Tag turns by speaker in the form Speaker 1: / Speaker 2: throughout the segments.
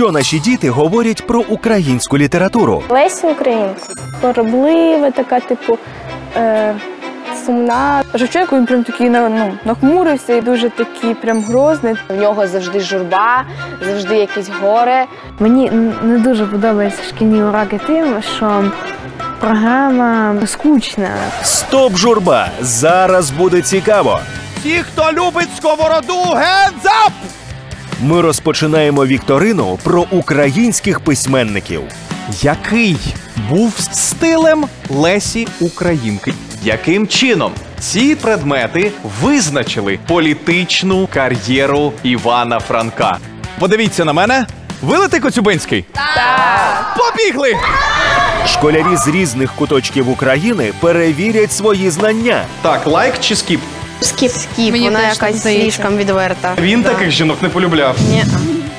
Speaker 1: Що наші діти говорять про українську літературу?
Speaker 2: Леся Українка. Хвороблива, така, типу, е, сумна. Шевченко він прям такий на- ну, нахмурився і дуже такий прям грозний.
Speaker 3: В нього завжди журба, завжди якісь горе.
Speaker 4: Мені не дуже подобаються шкільні уроки тим, що програма скучна.
Speaker 1: Стоп, журба! Зараз буде цікаво.
Speaker 5: Ті, хто любить сковороду, hands up!
Speaker 1: Ми розпочинаємо вікторину про українських письменників.
Speaker 5: Який був стилем Лесі Українки? Яким чином ці предмети визначили політичну кар'єру Івана Франка? Подивіться на мене. Вилити Коцюбинський? Так! Побігли!
Speaker 1: Школярі з різних куточків України перевірять свої знання.
Speaker 5: Так, лайк чи скіп?
Speaker 3: Скіп, скіп,
Speaker 4: Мені
Speaker 3: вона
Speaker 4: теж так
Speaker 3: якась
Speaker 4: здається.
Speaker 3: слишком відверта.
Speaker 5: Він таких жінок не полюбляв.
Speaker 3: Ні.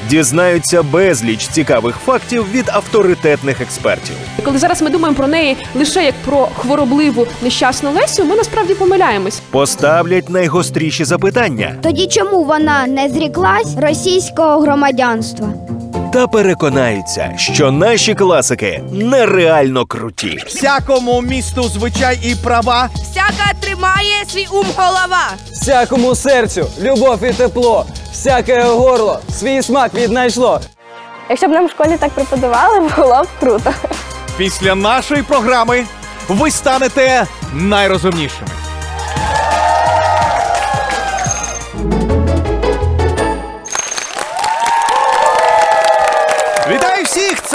Speaker 1: Дізнаються безліч цікавих фактів від авторитетних експертів.
Speaker 6: Коли зараз ми думаємо про неї лише як про хворобливу нещасну Лесю, ми насправді помиляємось.
Speaker 1: Поставлять найгостріші запитання
Speaker 7: Тоді чому вона не зріклась російського громадянства?
Speaker 1: Та переконаються, що наші класики нереально круті.
Speaker 5: Всякому місту звичай і права.
Speaker 8: Всяка тримає свій ум голова.
Speaker 9: Всякому серцю любов і тепло, всяке горло свій смак віднайшло.
Speaker 2: Якщо б нам в школі так преподавали, було б круто.
Speaker 5: Після нашої програми ви станете найрозумнішими.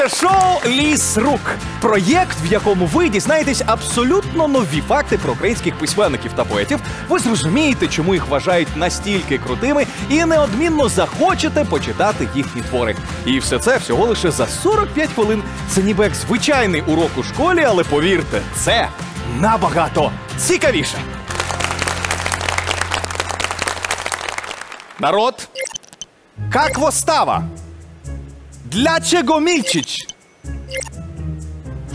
Speaker 5: Шоу Ліс рук. Проєкт, в якому ви дізнаєтесь абсолютно нові факти про українських письменників та поетів. Ви зрозумієте, чому їх вважають настільки крутими, і неодмінно захочете почитати їхні твори. І все це всього лише за 45 хвилин. Це ніби як звичайний урок у школі, але повірте, це набагато цікавіше. Народ, как востава? Для чого мільчич?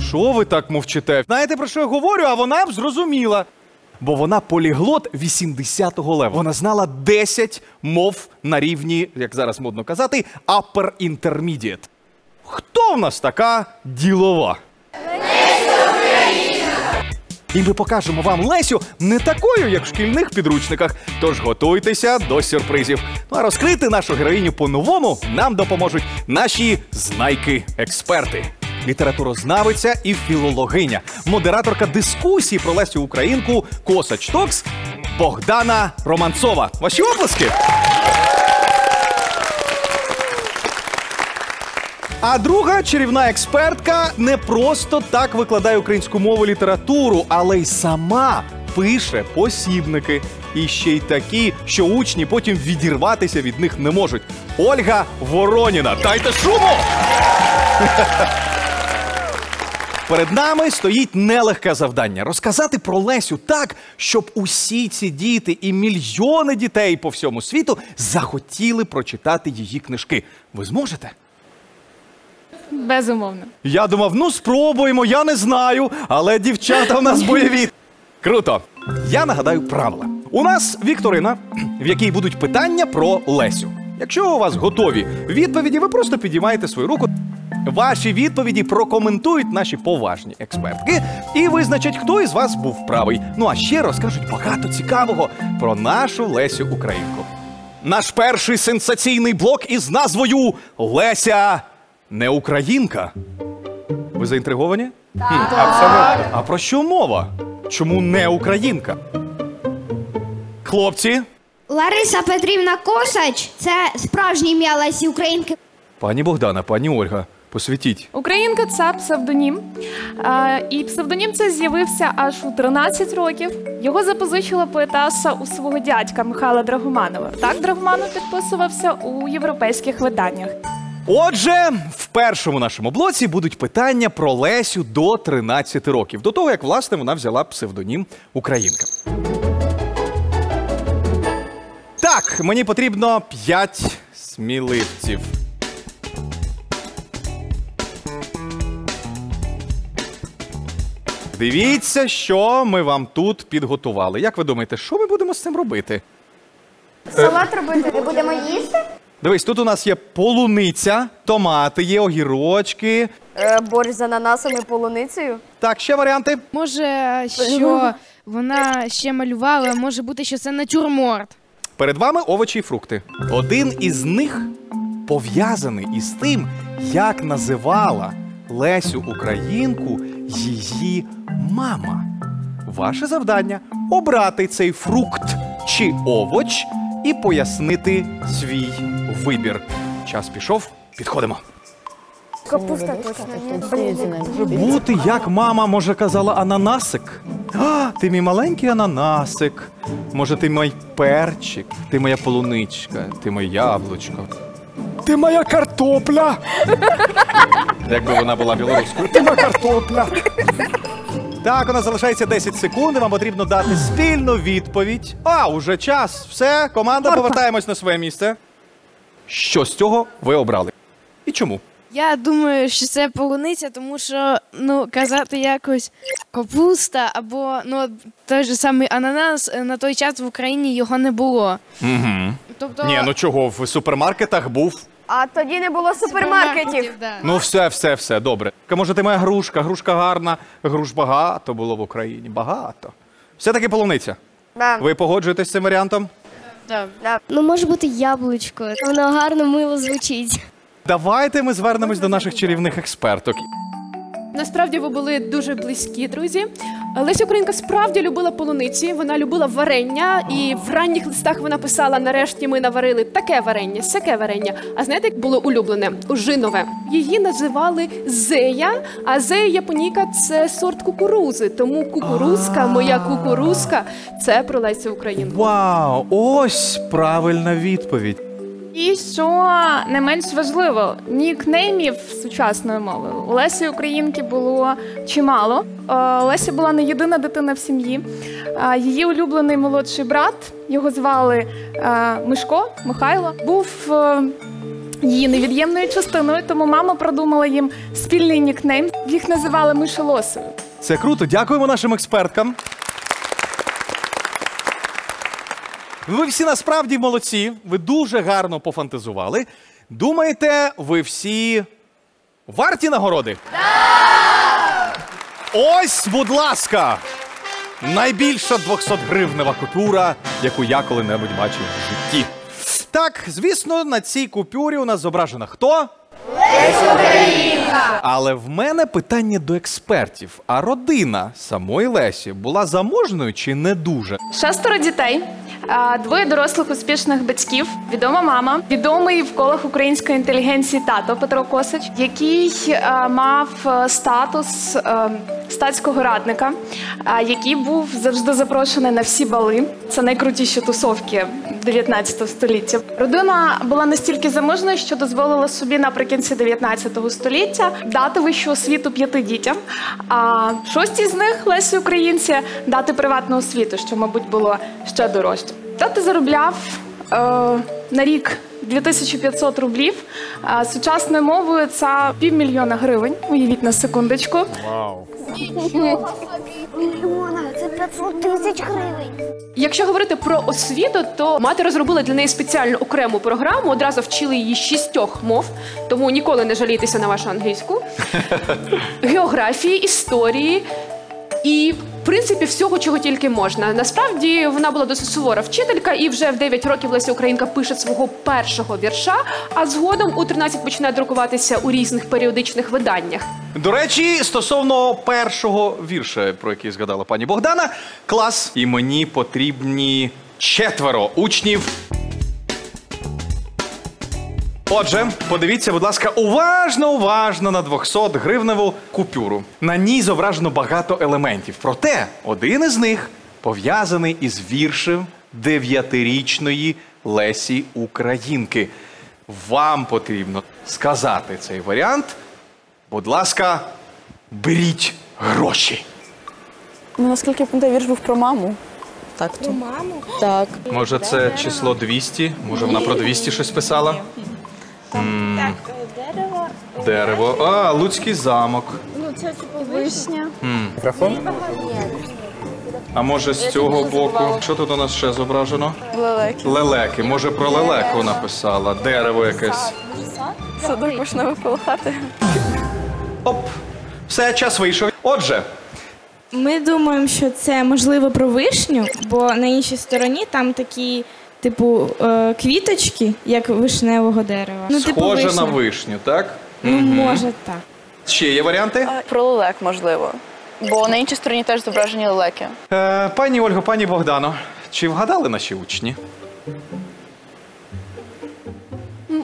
Speaker 5: Що ви так мовчите? Знаєте, про що я говорю, а вона б зрозуміла. Бо вона поліглот 80-го лева. Вона знала 10 мов на рівні, як зараз модно казати, upper intermediate. Хто в нас така ділова? І ми покажемо вам Лесю не такою, як в шкільних підручниках. Тож готуйтеся до сюрпризів. Ну а розкрити нашу героїню по-новому нам допоможуть наші знайки-експерти. Літературознавиця і філологиня, модераторка дискусії про Лесю Українку Косач Токс Богдана Романцова. Ваші оплески! А друга чарівна експертка не просто так викладає українську мову літературу, але й сама пише посібники. І ще й такі, що учні потім відірватися від них не можуть. Ольга Вороніна. Дайте шуму! Перед нами стоїть нелегке завдання розказати про Лесю так, щоб усі ці діти і мільйони дітей по всьому світу захотіли прочитати її книжки. Ви зможете?
Speaker 6: Безумовно.
Speaker 5: Я думав, ну спробуємо, я не знаю, але дівчата в нас бойові. Круто. Я нагадаю правила. У нас вікторина, в якій будуть питання про Лесю. Якщо у вас готові відповіді, ви просто підіймаєте свою руку. Ваші відповіді прокоментують наші поважні експертки і визначать, хто із вас був правий. Ну а ще розкажуть багато цікавого про нашу Лесю Українку. Наш перший сенсаційний блок із назвою Леся не Українка. Ви заінтриговані? Так. Абсолютно. А про що мова? Чому не українка? Хлопці,
Speaker 7: Лариса Петрівна Косач це справжнє ім'я Лесі Українки.
Speaker 5: пані Богдана, пані Ольга, посвітіть.
Speaker 10: Українка це псевдонім. Е, і псевдонім це з'явився аж у 13 років. Його запозичила поетеса у свого дядька Михайла Драгоманова. Так Драгоманов підписувався у європейських виданнях.
Speaker 5: Отже, в першому нашому блоці будуть питання про Лесю до 13 років, до того як власне вона взяла псевдонім Українка. Так, мені потрібно 5 сміливців. Дивіться, що ми вам тут підготували. Як ви думаєте, що ми будемо з цим робити?
Speaker 7: Салат робити будемо їсти?
Speaker 5: Дивись, тут у нас є полуниця, томати, є огірочки.
Speaker 3: Е, борщ з ананасом і полуницею.
Speaker 5: Так, ще варіанти.
Speaker 4: Може, що вона ще малювала, може бути, що це натюрморт.
Speaker 5: Перед вами овочі і фрукти. Один із них пов'язаний із тим, як називала Лесю Українку її мама. Ваше завдання обрати цей фрукт чи овоч і пояснити свій вибір. Час пішов, підходимо.
Speaker 3: Капуста точно.
Speaker 5: Може бути, як мама може казала ананасик. А, ти мій маленький ананасик. Може, ти мій перчик, ти моя полуничка, ти моє яблучко. Ти моя картопля. Якби вона була білоруською. Ти моя картопля. Так, у нас залишається 10 секунд. і Вам потрібно дати спільну відповідь. А, уже час. Все, команда, повертаємось на своє місце. Що з цього ви обрали? І чому?
Speaker 4: Я думаю, що це полуниця, тому що ну казати якось капуста або ну той же самий ананас е, на той час в Україні його не було.
Speaker 5: Угу.
Speaker 4: Тобто
Speaker 5: Ні, ну чого, в супермаркетах був.
Speaker 3: А тоді не було супермаркетів.
Speaker 4: да.
Speaker 5: Ну, все, все, все, добре. Може, ти моя грушка, грушка гарна, груш багато було в Україні. Багато. Все-таки полуниця.
Speaker 3: Да.
Speaker 5: Ви погоджуєтесь з цим варіантом?
Speaker 7: Ну, може бути яблучко. Воно гарно мило звучить.
Speaker 5: Давайте ми звернемось до наших чарівних експерток.
Speaker 6: Насправді ви були дуже близькі, друзі. Леся Українка справді любила полуниці, вона любила варення, і в ранніх листах вона писала: нарешті ми наварили таке варення, сяке варення. А знаєте, як було улюблене? Ужинове. Її називали Зея, а Зея японіка це сорт кукурузи. Тому кукурузка, моя кукурузка це про Лесю Українку.
Speaker 5: Вау! Ось правильна відповідь.
Speaker 10: І що не менш важливо, нікнеймів сучасною мовою у Лесі Українки було чимало. Е, Леся була не єдина дитина в сім'ї. Е, Її улюблений молодший брат, його звали е, Мишко Михайло, був її невід'ємною частиною, тому мама продумала їм спільний нікнейм. Їх називали Мишелосою.
Speaker 5: Це круто. Дякуємо нашим експерткам. Ви всі насправді молодці. Ви дуже гарно пофантазували. Думаєте, ви всі варті нагороди? Ось, будь ласка! Найбільша 200-гривнева купюра, яку я коли-небудь бачив в житті. Так, звісно, на цій купюрі у нас зображена хто? Але в мене питання до експертів: а родина самої Лесі була заможною чи не дуже?
Speaker 10: Шестеро дітей, двоє дорослих успішних батьків, відома мама, відомий в колах української інтелігенції тато Петро Косич, який мав статус статського радника, який був завжди запрошений на всі бали. Це найкрутіші тусовки 19 століття. Родина була настільки заможною, що дозволила собі наприкінці 19 століття дати вищу освіту п'яти дітям. А шості з них Лесі Українці дати приватну освіту, що, мабуть, було ще дорожче. Тато заробляв е, на рік 2500 рублів. А сучасною мовою це півмільйона гривень. Уявіть на секундочку.
Speaker 7: Це 500 тисяч гривень.
Speaker 6: Якщо говорити про освіту, то мати розробила для неї спеціальну окрему програму. Одразу вчили її шістьох мов, тому ніколи не жалійтеся на вашу англійську, географії, історії і. В принципі, всього, чого тільки можна. Насправді вона була досить сувора вчителька, і вже в 9 років Леся Українка пише свого першого вірша, а згодом у 13 починає друкуватися у різних періодичних виданнях.
Speaker 5: До речі, стосовно першого вірша, про який згадала пані Богдана, клас. І мені потрібні четверо учнів. Отже, подивіться, будь ласка, уважно, уважно на 200 гривневу купюру. На ній зображено багато елементів. Проте один із них пов'язаний із віршем дев'ятирічної Лесі Українки. Вам потрібно сказати цей варіант. Будь ласка, беріть гроші.
Speaker 2: Ну, наскільки я пам'ятаю, вірш був про маму. Так, про маму? Так.
Speaker 5: Може, це число 200? Може, вона про 200 щось писала? М,
Speaker 2: Дерево.
Speaker 5: Дерево. А, Луцький замок.
Speaker 2: Ну, це типу вишня.
Speaker 5: М. Мікрофон? А може з цього боку? Що тут у нас ще зображено?
Speaker 2: Лелеки.
Speaker 5: Лелеки. Може про лелеку написала. Дерево якесь.
Speaker 2: Садок почне випалхати.
Speaker 5: Оп. Все, час вийшов. Отже,
Speaker 11: Ми думаємо, що це можливо про вишню, бо на іншій стороні там такі, типу, е, квіточки, як вишневого дерева.
Speaker 5: схоже
Speaker 11: вишня.
Speaker 5: на вишню, так?
Speaker 11: Ну,
Speaker 5: Мгм.
Speaker 11: може так.
Speaker 5: Ще є варіанти?
Speaker 2: Про лелек, можливо. Бо на іншій стороні теж зображені лелеки.
Speaker 5: Е, пані Ольго, пані Богдано, чи вгадали наші учні?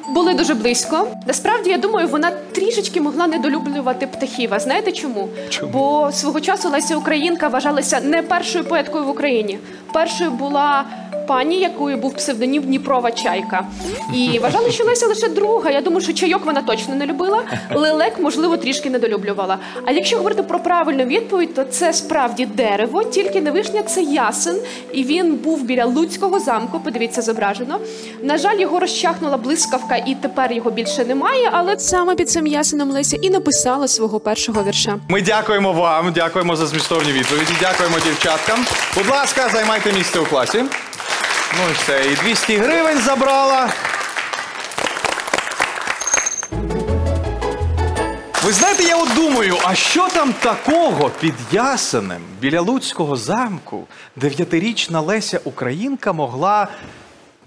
Speaker 6: Були дуже близько. Насправді, я думаю, вона трішечки могла недолюблювати птахів. А знаєте чому?
Speaker 5: Чому?
Speaker 6: Бо свого часу Леся Українка вважалася не першою поеткою в Україні. Першою була пані, якою був псевдонім Дніпрова чайка. І вважали, що Леся лише друга. Я думаю, що чайок вона точно не любила. Лелек, можливо, трішки недолюблювала. А якщо говорити про правильну відповідь, то це справді дерево, тільки не вишня, це ясен. І він був біля Луцького замку. Подивіться, зображено. На жаль, його розчахнула блискавка, і тепер його більше немає. Але
Speaker 12: Саме під цим ясеном Леся і написала свого першого вірша.
Speaker 5: Ми дякуємо вам, дякуємо за змістовні відповіді, дякуємо дівчаткам. Будь ласка, займайте місце у класі. Ну і все, і 200 гривень забрала. Ви знаєте, я от думаю, а що там такого під Ясенем біля Луцького замку дев'ятирічна Леся Українка могла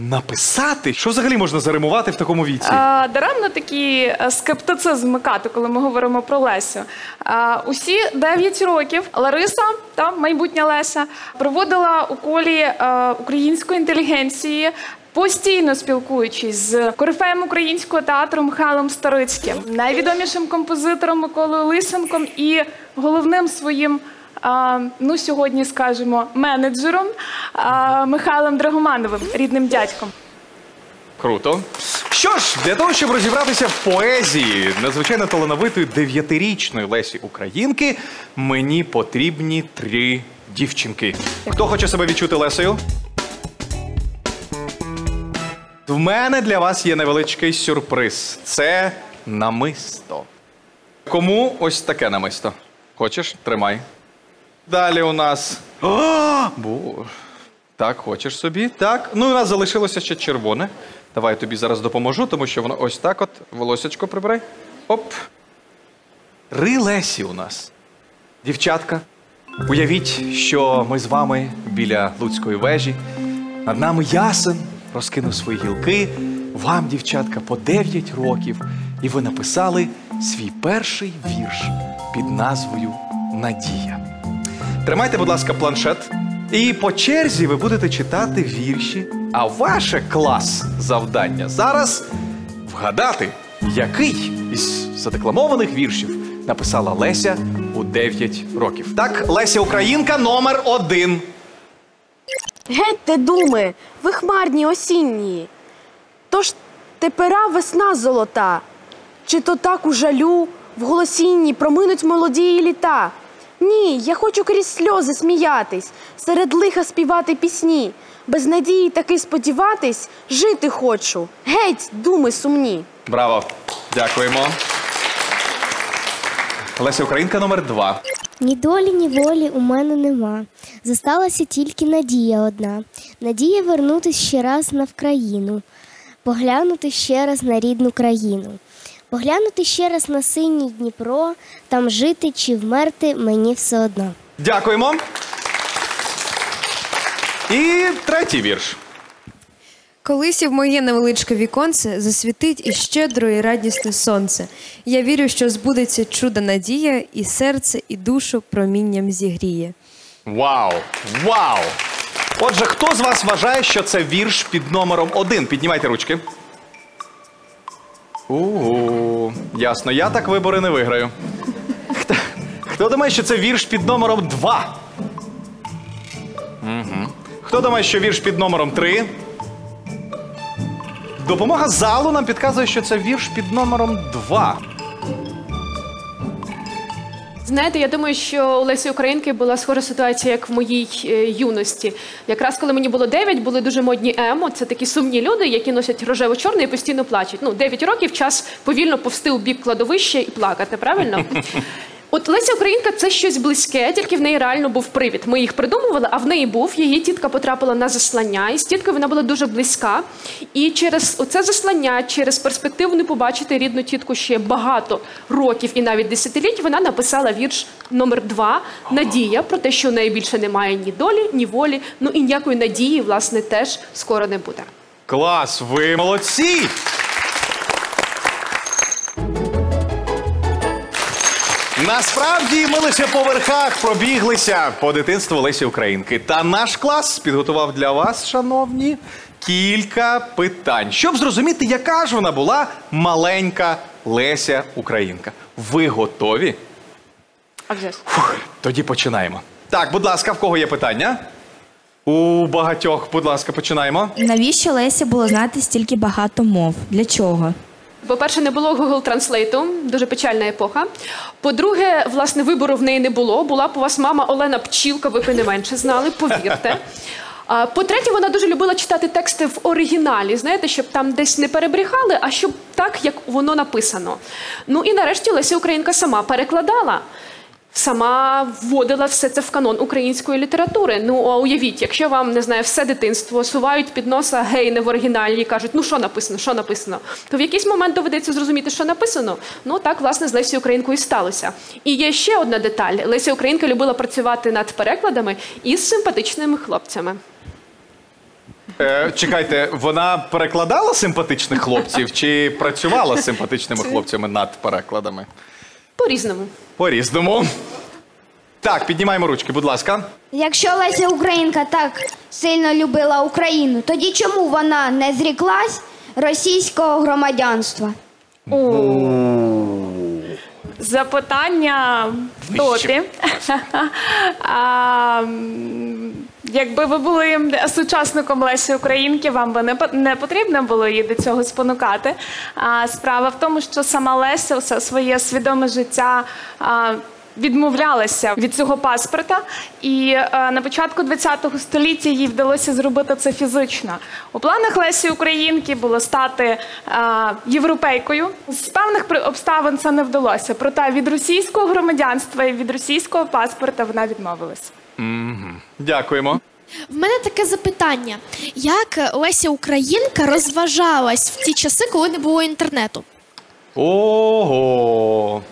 Speaker 5: написати? Що взагалі можна заримувати в такому віці?
Speaker 10: А, даремно такий е, скептицизм вмикати, коли ми говоримо про Лесю. А, усі 9 років Лариса, та майбутня Леся, проводила у колі е, української інтелігенції. Постійно спілкуючись з корифеєм українського театру Михайлом Старицьким, найвідомішим композитором Миколою Лисенком і головним своїм, а, ну сьогодні скажемо, менеджером Михайлом Драгомановим, рідним дядьком.
Speaker 5: Круто. Що ж, для того, щоб розібратися в поезії надзвичайно талановитої дев'ятирічної Лесі Українки, мені потрібні три дівчинки. Хто хоче себе відчути Лесею? В мене для вас є невеличкий сюрприз. Це намисто. Кому ось таке намисто? Хочеш? Тримай. Далі у нас. О, бо... Так, хочеш собі? Так. Ну, у нас залишилося ще червоне. Давай я тобі зараз допоможу, тому що воно ось так от. Волосячко прибирай. Оп. Ри Лесі у нас. Дівчатка, уявіть, що ми з вами біля Луцької вежі. Над нами ясен розкинув свої гілки. Вам, дівчатка, по 9 років, і ви написали свій перший вірш під назвою Надія. Тримайте, будь ласка, планшет. І по черзі ви будете читати вірші. А ваше клас завдання зараз вгадати, який із задекламованих віршів написала Леся у 9 років. Так, Леся Українка номер один.
Speaker 3: Гетьте думи, ви хмарні осінні. Тож тепера весна золота, чи то так у жалю в голосінні проминуть молодії літа. Ні, я хочу крізь сльози сміятись, серед лиха співати пісні, без надії таки сподіватись, жити хочу. Геть, думи сумні.
Speaker 5: Браво! Дякуємо. Леся Українка номер два.
Speaker 13: Ні долі, ні волі у мене нема. Зосталася тільки надія одна. Надія вернутись ще раз на Вкраїну, поглянути ще раз на рідну країну, поглянути ще раз на синій Дніпро, там жити чи вмерти мені все одно.
Speaker 5: Дякуємо. І третій вірш.
Speaker 14: Колись і в моє невеличке віконце засвітить і щедро, і радісне сонце. Я вірю, що збудеться чудо надія, і серце, і душу промінням зігріє.
Speaker 5: Вау! Вау! Отже, хто з вас вважає, що це вірш під номером один? Піднімайте ручки. Угу, ясно, я так вибори не виграю. Хто, хто думає, що це вірш під номером 2? Угу. Хто думає, що вірш під номером 3? Допомога залу нам підказує, що це вірш під номером два.
Speaker 6: Знаєте, я думаю, що у Лесі Українки була схожа ситуація, як в моїй е, юності. Якраз коли мені було 9, були дуже модні емо. Це такі сумні люди, які носять рожево-чорне і постійно плачуть. Ну, 9 років час повільно повсти у бік кладовища і плакати, правильно? От Леся Українка це щось близьке, тільки в неї реально був привід. Ми їх придумували, а в неї був. Її тітка потрапила на заслання, і з тіткою вона була дуже близька. І через оце заслання, через перспективу не побачити рідну тітку ще багато років і навіть десятиліть, вона написала вірш номер два Надія про те, що у неї більше немає ні долі, ні волі. Ну і ніякої надії, власне, теж скоро не буде.
Speaker 5: Клас, ви молодці! Насправді ми лише по верхах пробіглися по дитинству Лесі Українки. Та наш клас підготував для вас, шановні, кілька питань, щоб зрозуміти, яка ж вона була маленька Леся Українка. Ви готові?
Speaker 6: А вже ж.
Speaker 5: Тоді починаємо. Так, будь ласка, в кого є питання? У багатьох, будь ласка, починаємо.
Speaker 11: Навіщо Лесі було знати стільки багато мов? Для чого?
Speaker 6: По-перше, не було Google Translate, дуже печальна епоха. По-друге, власне, вибору в неї не було. Була б у вас мама Олена Пчілка, ви б не менше знали, повірте. По-третє, вона дуже любила читати тексти в оригіналі, знаєте, щоб там десь не перебрехали, а щоб так, як воно написано. Ну і нарешті Леся Українка сама перекладала. Сама вводила все це в канон української літератури. Ну а уявіть, якщо вам не знаю, все дитинство сувають під носа гей не в оригіналі і кажуть, ну що написано, що написано, то в якийсь момент доведеться зрозуміти, що написано. Ну так власне з Лесі Українкою сталося. І є ще одна деталь: Леся Українка любила працювати над перекладами із симпатичними хлопцями.
Speaker 5: Е, чекайте, вона перекладала симпатичних хлопців чи працювала з симпатичними хлопцями над перекладами?
Speaker 6: По-різному.
Speaker 5: По-різному. Так, піднімаємо ручки, будь ласка.
Speaker 7: Якщо Леся Українка так сильно любила Україну, тоді чому вона не зріклась російського громадянства?
Speaker 10: Запитання в топі. А, Якби ви були сучасником Лесі Українки, вам би не, по- не потрібно було її до цього спонукати. А справа в тому, що сама Леся все своє свідоме життя. Відмовлялася від цього паспорта, і е, на початку ХХ століття їй вдалося зробити це фізично. У планах Лесі Українки було стати е, європейкою. З певних обставин це не вдалося. Проте від російського громадянства і від російського паспорта вона відмовилася.
Speaker 5: Мгм. Дякуємо.
Speaker 15: В мене таке запитання: як Леся Українка розважалась в ті часи, коли не було інтернету?
Speaker 5: Ого.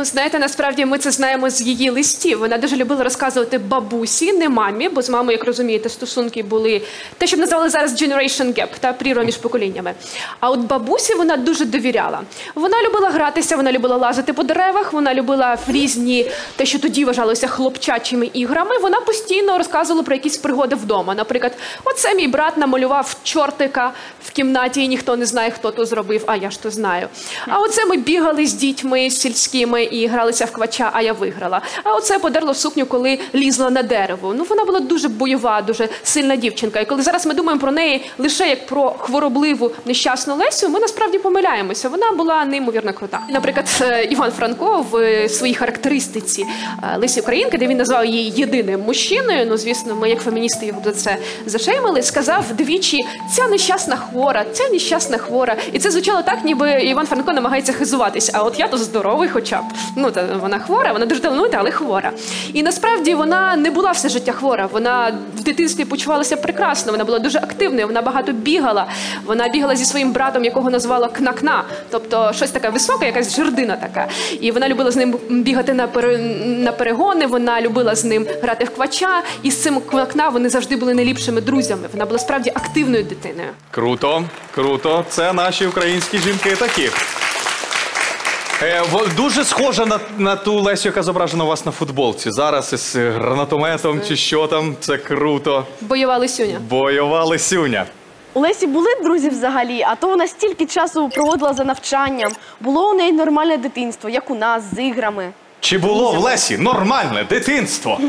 Speaker 6: Ну, знаєте, насправді ми це знаємо з її листів. Вона дуже любила розказувати бабусі, не мамі, бо з мамою, як розумієте, стосунки були те, що б назвали зараз generation gap, та прірва між поколіннями. А от бабусі вона дуже довіряла. Вона любила гратися, вона любила лазити по деревах, вона любила різні те, що тоді вважалося хлопчачими іграми. Вона постійно розказувала про якісь пригоди вдома. Наприклад, оце мій брат намалював чортика в кімнаті, і ніхто не знає, хто то зробив, а я ж то знаю. А оце ми бігали з дітьми сільськими і гралися в квача, а я виграла. А оце подерло сукню, коли лізла на дерево. Ну вона була дуже бойова, дуже сильна дівчинка. І коли зараз ми думаємо про неї лише як про хворобливу нещасну Лесю, ми насправді помиляємося. Вона була неймовірно крута. Наприклад, е, Іван Франко в своїй характеристиці е, Лесі Українки, де він назвав її єдиним мужчиною. Ну звісно, ми як феміністи його за це зашеймили. Сказав двічі: ця нещасна хвора, ця нещасна хвора. І це звучало так, ніби Іван Франко намагається хизуватись. А от я то здоровий, хоча б. Ну та вона хвора, вона дуже талановита, але хвора. І насправді вона не була все життя хвора. Вона в дитинстві почувалася прекрасно. Вона була дуже активною. Вона багато бігала. Вона бігала зі своїм братом, якого назвала кнакна, тобто щось таке високе, якась жердина така. І вона любила з ним бігати на пере... на перегони. Вона любила з ним грати в квача. І з цим кнакна вони завжди були найліпшими друзями. Вона була справді активною дитиною.
Speaker 5: Круто, круто. Це наші українські жінки такі. Е, во- дуже схожа на, на ту Лесю, яка зображена у вас на футболці. Зараз із гранатометом чи що там. Це круто.
Speaker 6: Бойова лисюня.
Speaker 5: Бойова Лесюня.
Speaker 3: У Лесі були друзі взагалі, а то вона стільки часу проводила за навчанням. Було у неї нормальне дитинство, як у нас, з іграми.
Speaker 5: Чи було в Лесі нормальне дитинство?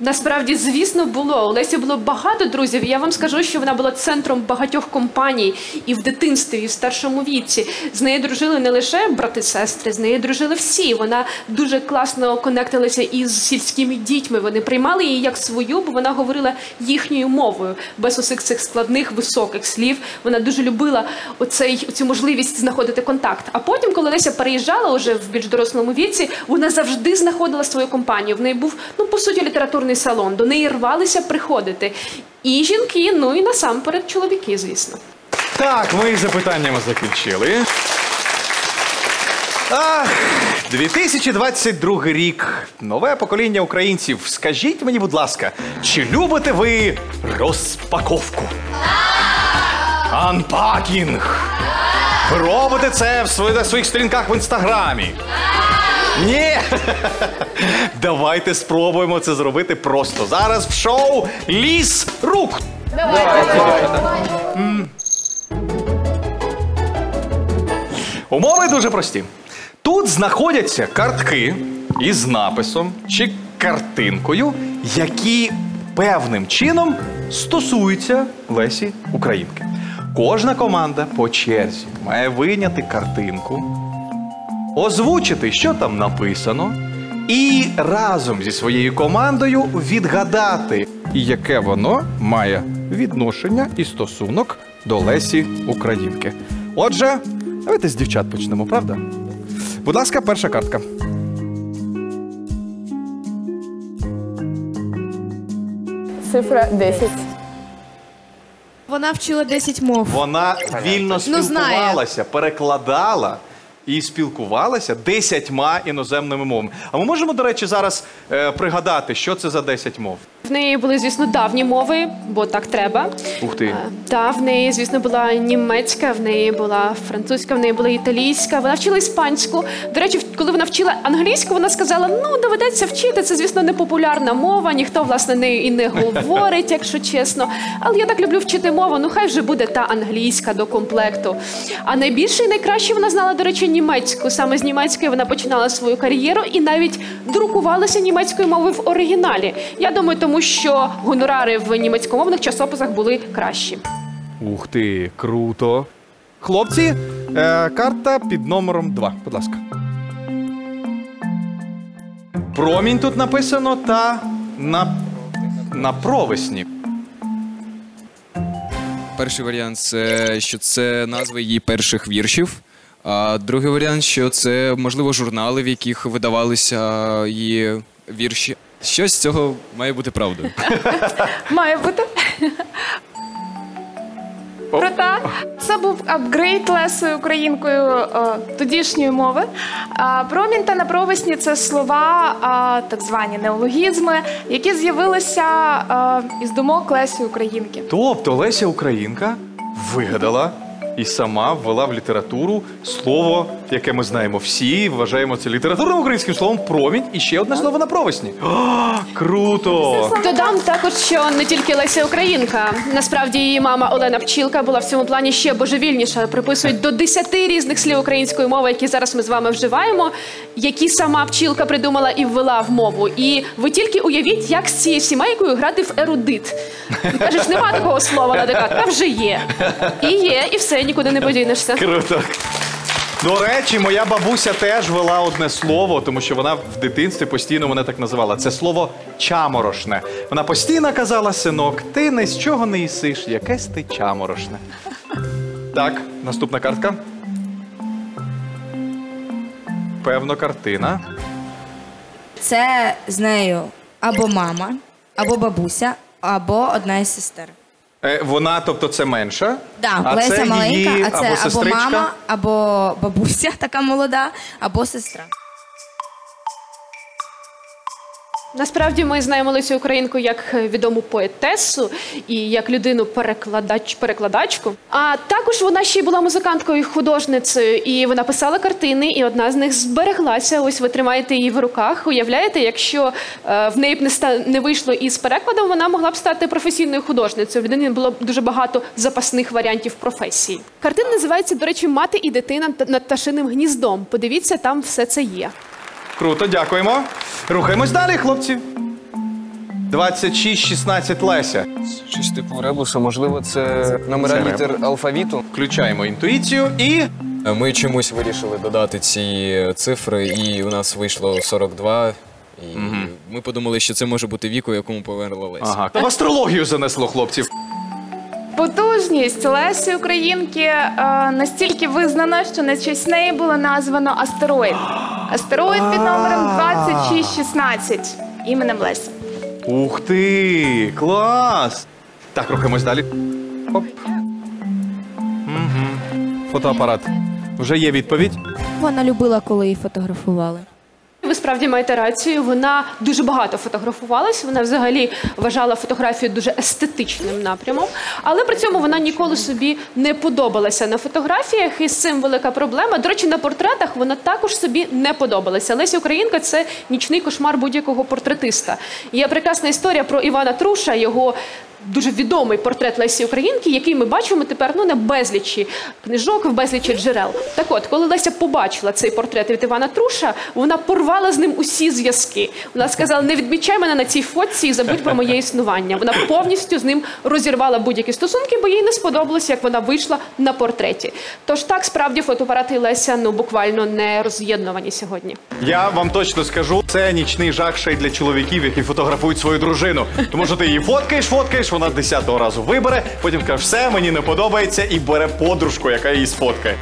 Speaker 6: Насправді, звісно, було. У Лесі було багато друзів. Я вам скажу, що вона була центром багатьох компаній і в дитинстві, і в старшому віці. З нею дружили не лише брати-сестри, з нею дружили всі. Вона дуже класно конектилася із сільськими дітьми. Вони приймали її як свою, бо вона говорила їхньою мовою, без усіх цих складних високих слів. Вона дуже любила оцей цю можливість знаходити контакт. А потім, коли Леся переїжджала уже в більш дорослому віці, вона завжди знаходила свою компанію. В неї був ну по суті літературний салон. До неї рвалися приходити. І жінки, ну і насамперед чоловіки, звісно.
Speaker 5: Так, ми з запитаннями закінчили. Ах, 2022 рік. Нове покоління українців. Скажіть мені, будь ласка, чи любите ви розпаковку? Unpacking. Робите це в своїх сторінках в інстаграмі. Ні. Давайте спробуємо це зробити просто зараз в шоу Ліс рук. М. Умови дуже прості. Тут знаходяться картки із написом чи картинкою, які певним чином стосуються Лесі Українки. Кожна команда по черзі має вийняти картинку, озвучити, що там написано, і разом зі своєю командою відгадати, яке воно має відношення і стосунок до Лесі Українки. Отже, давайте з дівчат почнемо, правда? Будь ласка, перша картка.
Speaker 2: Цифра 10.
Speaker 11: Вона вчила 10 мов.
Speaker 5: Вона вільно
Speaker 11: Ну, знає.
Speaker 5: спілкувалася, перекладала і спілкувалася десятьма іноземними мовами. А ми можемо, до речі, зараз е, пригадати, що це за 10 мов.
Speaker 6: В неї були, звісно, давні мови, бо так треба.
Speaker 5: Ух ти.
Speaker 6: Та в неї, звісно, була німецька, в неї була французька, в неї була італійська. Вона вчила іспанську. До речі, коли вона вчила англійську, вона сказала: ну доведеться вчити. Це, звісно, не популярна мова. Ніхто власне нею і не говорить, якщо чесно. Але я так люблю вчити мову. Ну хай вже буде та англійська до комплекту. А найбільше і найкраще вона знала, до речі, німецьку. Саме з німецької вона починала свою кар'єру і навіть друкувалася німецькою мовою в оригіналі. Я думаю, тому що гонорари в німецькомовних часописах були кращі.
Speaker 5: Ух ти, круто. Хлопці, е, карта під номером 2. Будь ласка. Промінь тут написано та на, на провесні.
Speaker 16: Перший варіант це що це назви її перших віршів. А другий варіант, що це можливо журнали, в яких видавалися її вірші. Щось з цього має бути правдою.
Speaker 10: Має бути. Проте це був апгрейд Лесою українкою е, тодішньої мови. А промінь та напровесні це слова, так звані неологізми, які з'явилися е, із думок Лесі Українки.
Speaker 5: Тобто Леся Українка вигадала і сама ввела в літературу слово, яке ми знаємо всі, вважаємо це літературним українським словом промінь і ще одне слово на провесні. Круто!
Speaker 6: Додам також, що не тільки Леся Українка. Насправді її мама Олена Пчілка була в цьому плані ще божевільніша. Приписують до 10 різних слів української мови, які зараз ми з вами вживаємо, які сама пчілка придумала і ввела в мову. І ви тільки уявіть, як з цією сімейкою грати в ерудит. Кажеш, нема такого слова, вона така, та вже є. І є, і все, нікуди не подінешся.
Speaker 5: Круто. До речі, моя бабуся теж вела одне слово, тому що вона в дитинстві постійно мене так називала. Це слово чаморошне. Вона постійно казала, синок, ти ні з чого не їсиш, якесь ти чаморошне. Так, наступна картка. Певно, картина.
Speaker 17: Це з нею або мама, або бабуся, або одна із сестер.
Speaker 5: Е, вона, тобто, це менша.
Speaker 17: Да,
Speaker 5: а
Speaker 17: Леся
Speaker 5: це
Speaker 17: маленька,
Speaker 5: її
Speaker 17: а це
Speaker 5: або
Speaker 17: або,
Speaker 5: сестричка.
Speaker 17: мама, або бабуся така молода, або сестра.
Speaker 6: Насправді ми знаємо Лесю Українку як відому поетесу і як людину перекладач перекладачку. А також вона ще й була музиканткою і художницею, і вона писала картини, і одна з них збереглася. Ось ви тримаєте її в руках. Уявляєте, якщо е, в неї б не ста не вийшло із перекладом, вона могла б стати професійною художницею. В людини було б дуже багато запасних варіантів професії. Картина називається, до речі, Мати і дитина над пташиним гніздом. Подивіться, там все це є.
Speaker 5: Круто, дякуємо. Рухаємось далі, хлопці. 26-16 Леся.
Speaker 16: Щось типу ребуса, можливо, це номера
Speaker 5: Це
Speaker 16: літер алфавіту.
Speaker 5: Включаємо інтуїцію і.
Speaker 16: Ми чомусь вирішили додати ці цифри, і у нас вийшло 42. І ми подумали, що це може бути вік, у якому померла Леся.
Speaker 5: Ага. В астрологію занесло хлопців.
Speaker 10: Потужність Лесі Українки е, настільки визнана, що на честь неї було названо астероїд. Астероїд під номером 2616 іменем Леся.
Speaker 5: Ух ти! Клас! Так, рухаємось далі. Оп. Угу. Фотоапарат. Вже є відповідь.
Speaker 17: Вона любила, коли її фотографували.
Speaker 6: Ви справді маєте рацію. Вона дуже багато фотографувалась. Вона взагалі вважала фотографію дуже естетичним напрямом, але при цьому вона ніколи собі не подобалася на фотографіях. І з цим велика проблема. До речі, на портретах вона також собі не подобалася. Леся Українка це нічний кошмар будь-якого портретиста. Є прекрасна історія про Івана Труша, його. Дуже відомий портрет Лесі Українки, який ми бачимо тепер ну на безлічі книжок, в безлічі джерел. Так от, коли Леся побачила цей портрет від Івана Труша, вона порвала з ним усі зв'язки. Вона сказала: не відмічай мене на цій фотці і забудь про моє існування. Вона повністю з ним розірвала будь-які стосунки, бо їй не сподобалося, як вона вийшла на портреті. Тож так справді фотоапарати Леся ну буквально не роз'єднувані сьогодні.
Speaker 5: Я вам точно скажу, це нічний жах ще й для чоловіків, які фотографують свою дружину. Тому що ти її фоткаєш, фоткаєш, вона десятого разу вибере, потім каже, все, мені не подобається, і бере подружку, яка її сфоткає.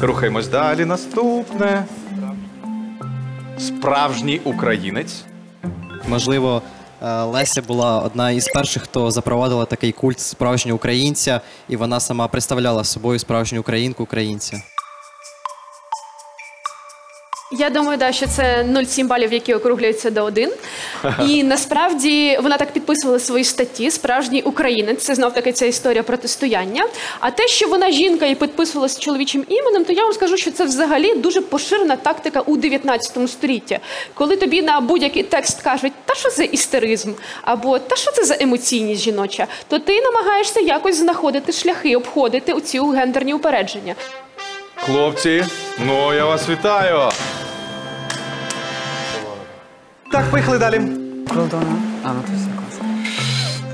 Speaker 5: Рухаємось далі. Наступне. Справжній українець.
Speaker 18: Можливо, е, Леся була одна із перших, хто запровадила такий культ справжнього українця, і вона сама представляла собою справжню українку українця.
Speaker 6: Я думаю, да, що це 0,7 балів, які округлюються до 1. І насправді вона так підписувала свої статті. Справжній українець. Це знов таки ця історія протистояння. А те, що вона жінка і підписувалася чоловічим іменем, то я вам скажу, що це взагалі дуже поширена тактика у 19 столітті. Коли тобі на будь-який текст кажуть, та що за істеризм, або та що це за емоційність жіноча, то ти намагаєшся якось знаходити шляхи, обходити оці гендерні упередження.
Speaker 5: Хлопці, ну я вас вітаю. Так, поїхали далі.
Speaker 9: А, ну то все класно.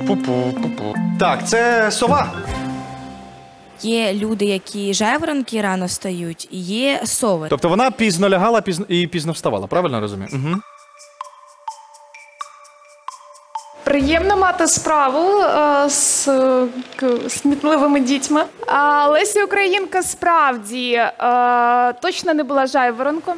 Speaker 5: Пу-пу, пу-пу. Так, це сова.
Speaker 17: Є люди, які жайворонки рано встають, і є сови.
Speaker 5: Тобто вона пізно лягала пізно, і пізно вставала, правильно розумію? Угу.
Speaker 10: Приємно мати справу е, з е, к- смітливими дітьми. А Леся Українка справді е, точно не була жайворонком.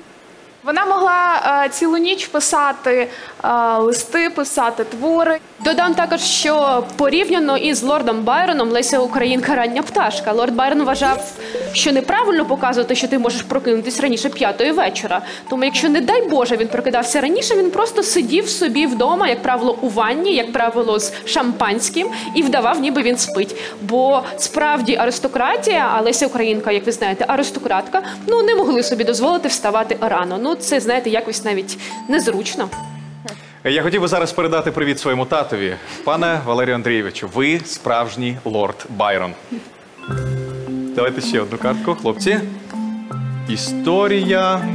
Speaker 10: Вона могла е, цілу ніч писати е, листи, писати твори.
Speaker 6: Додам також, що порівняно із лордом Байроном Леся Українка рання пташка. Лорд Байрон вважав, що неправильно показувати, що ти можеш прокинутись раніше п'ятої вечора. Тому, якщо не дай Боже, він прокидався раніше, він просто сидів собі вдома, як правило, у ванні, як правило, з шампанським, і вдавав, ніби він спить. Бо справді аристократія, а Леся Українка, як ви знаєте, аристократка, ну не могли собі дозволити вставати рано. Ну це знаєте, якось навіть незручно.
Speaker 5: Я хотів би зараз передати привіт своєму татові. Пане Валерію Андрійовичу, ви справжній лорд Байрон. Давайте ще одну картку, хлопці. Історія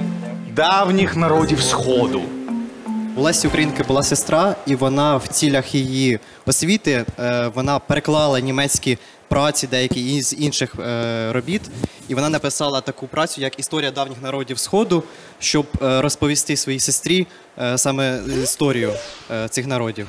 Speaker 5: давніх народів Сходу.
Speaker 18: У Лесі Українки була сестра, і вона в цілях її освіти е, вона переклала німецькі праці, деякі із інших е, робіт, і вона написала таку працю, як Історія давніх народів Сходу, щоб е, розповісти своїй сестрі саме історію цих народів.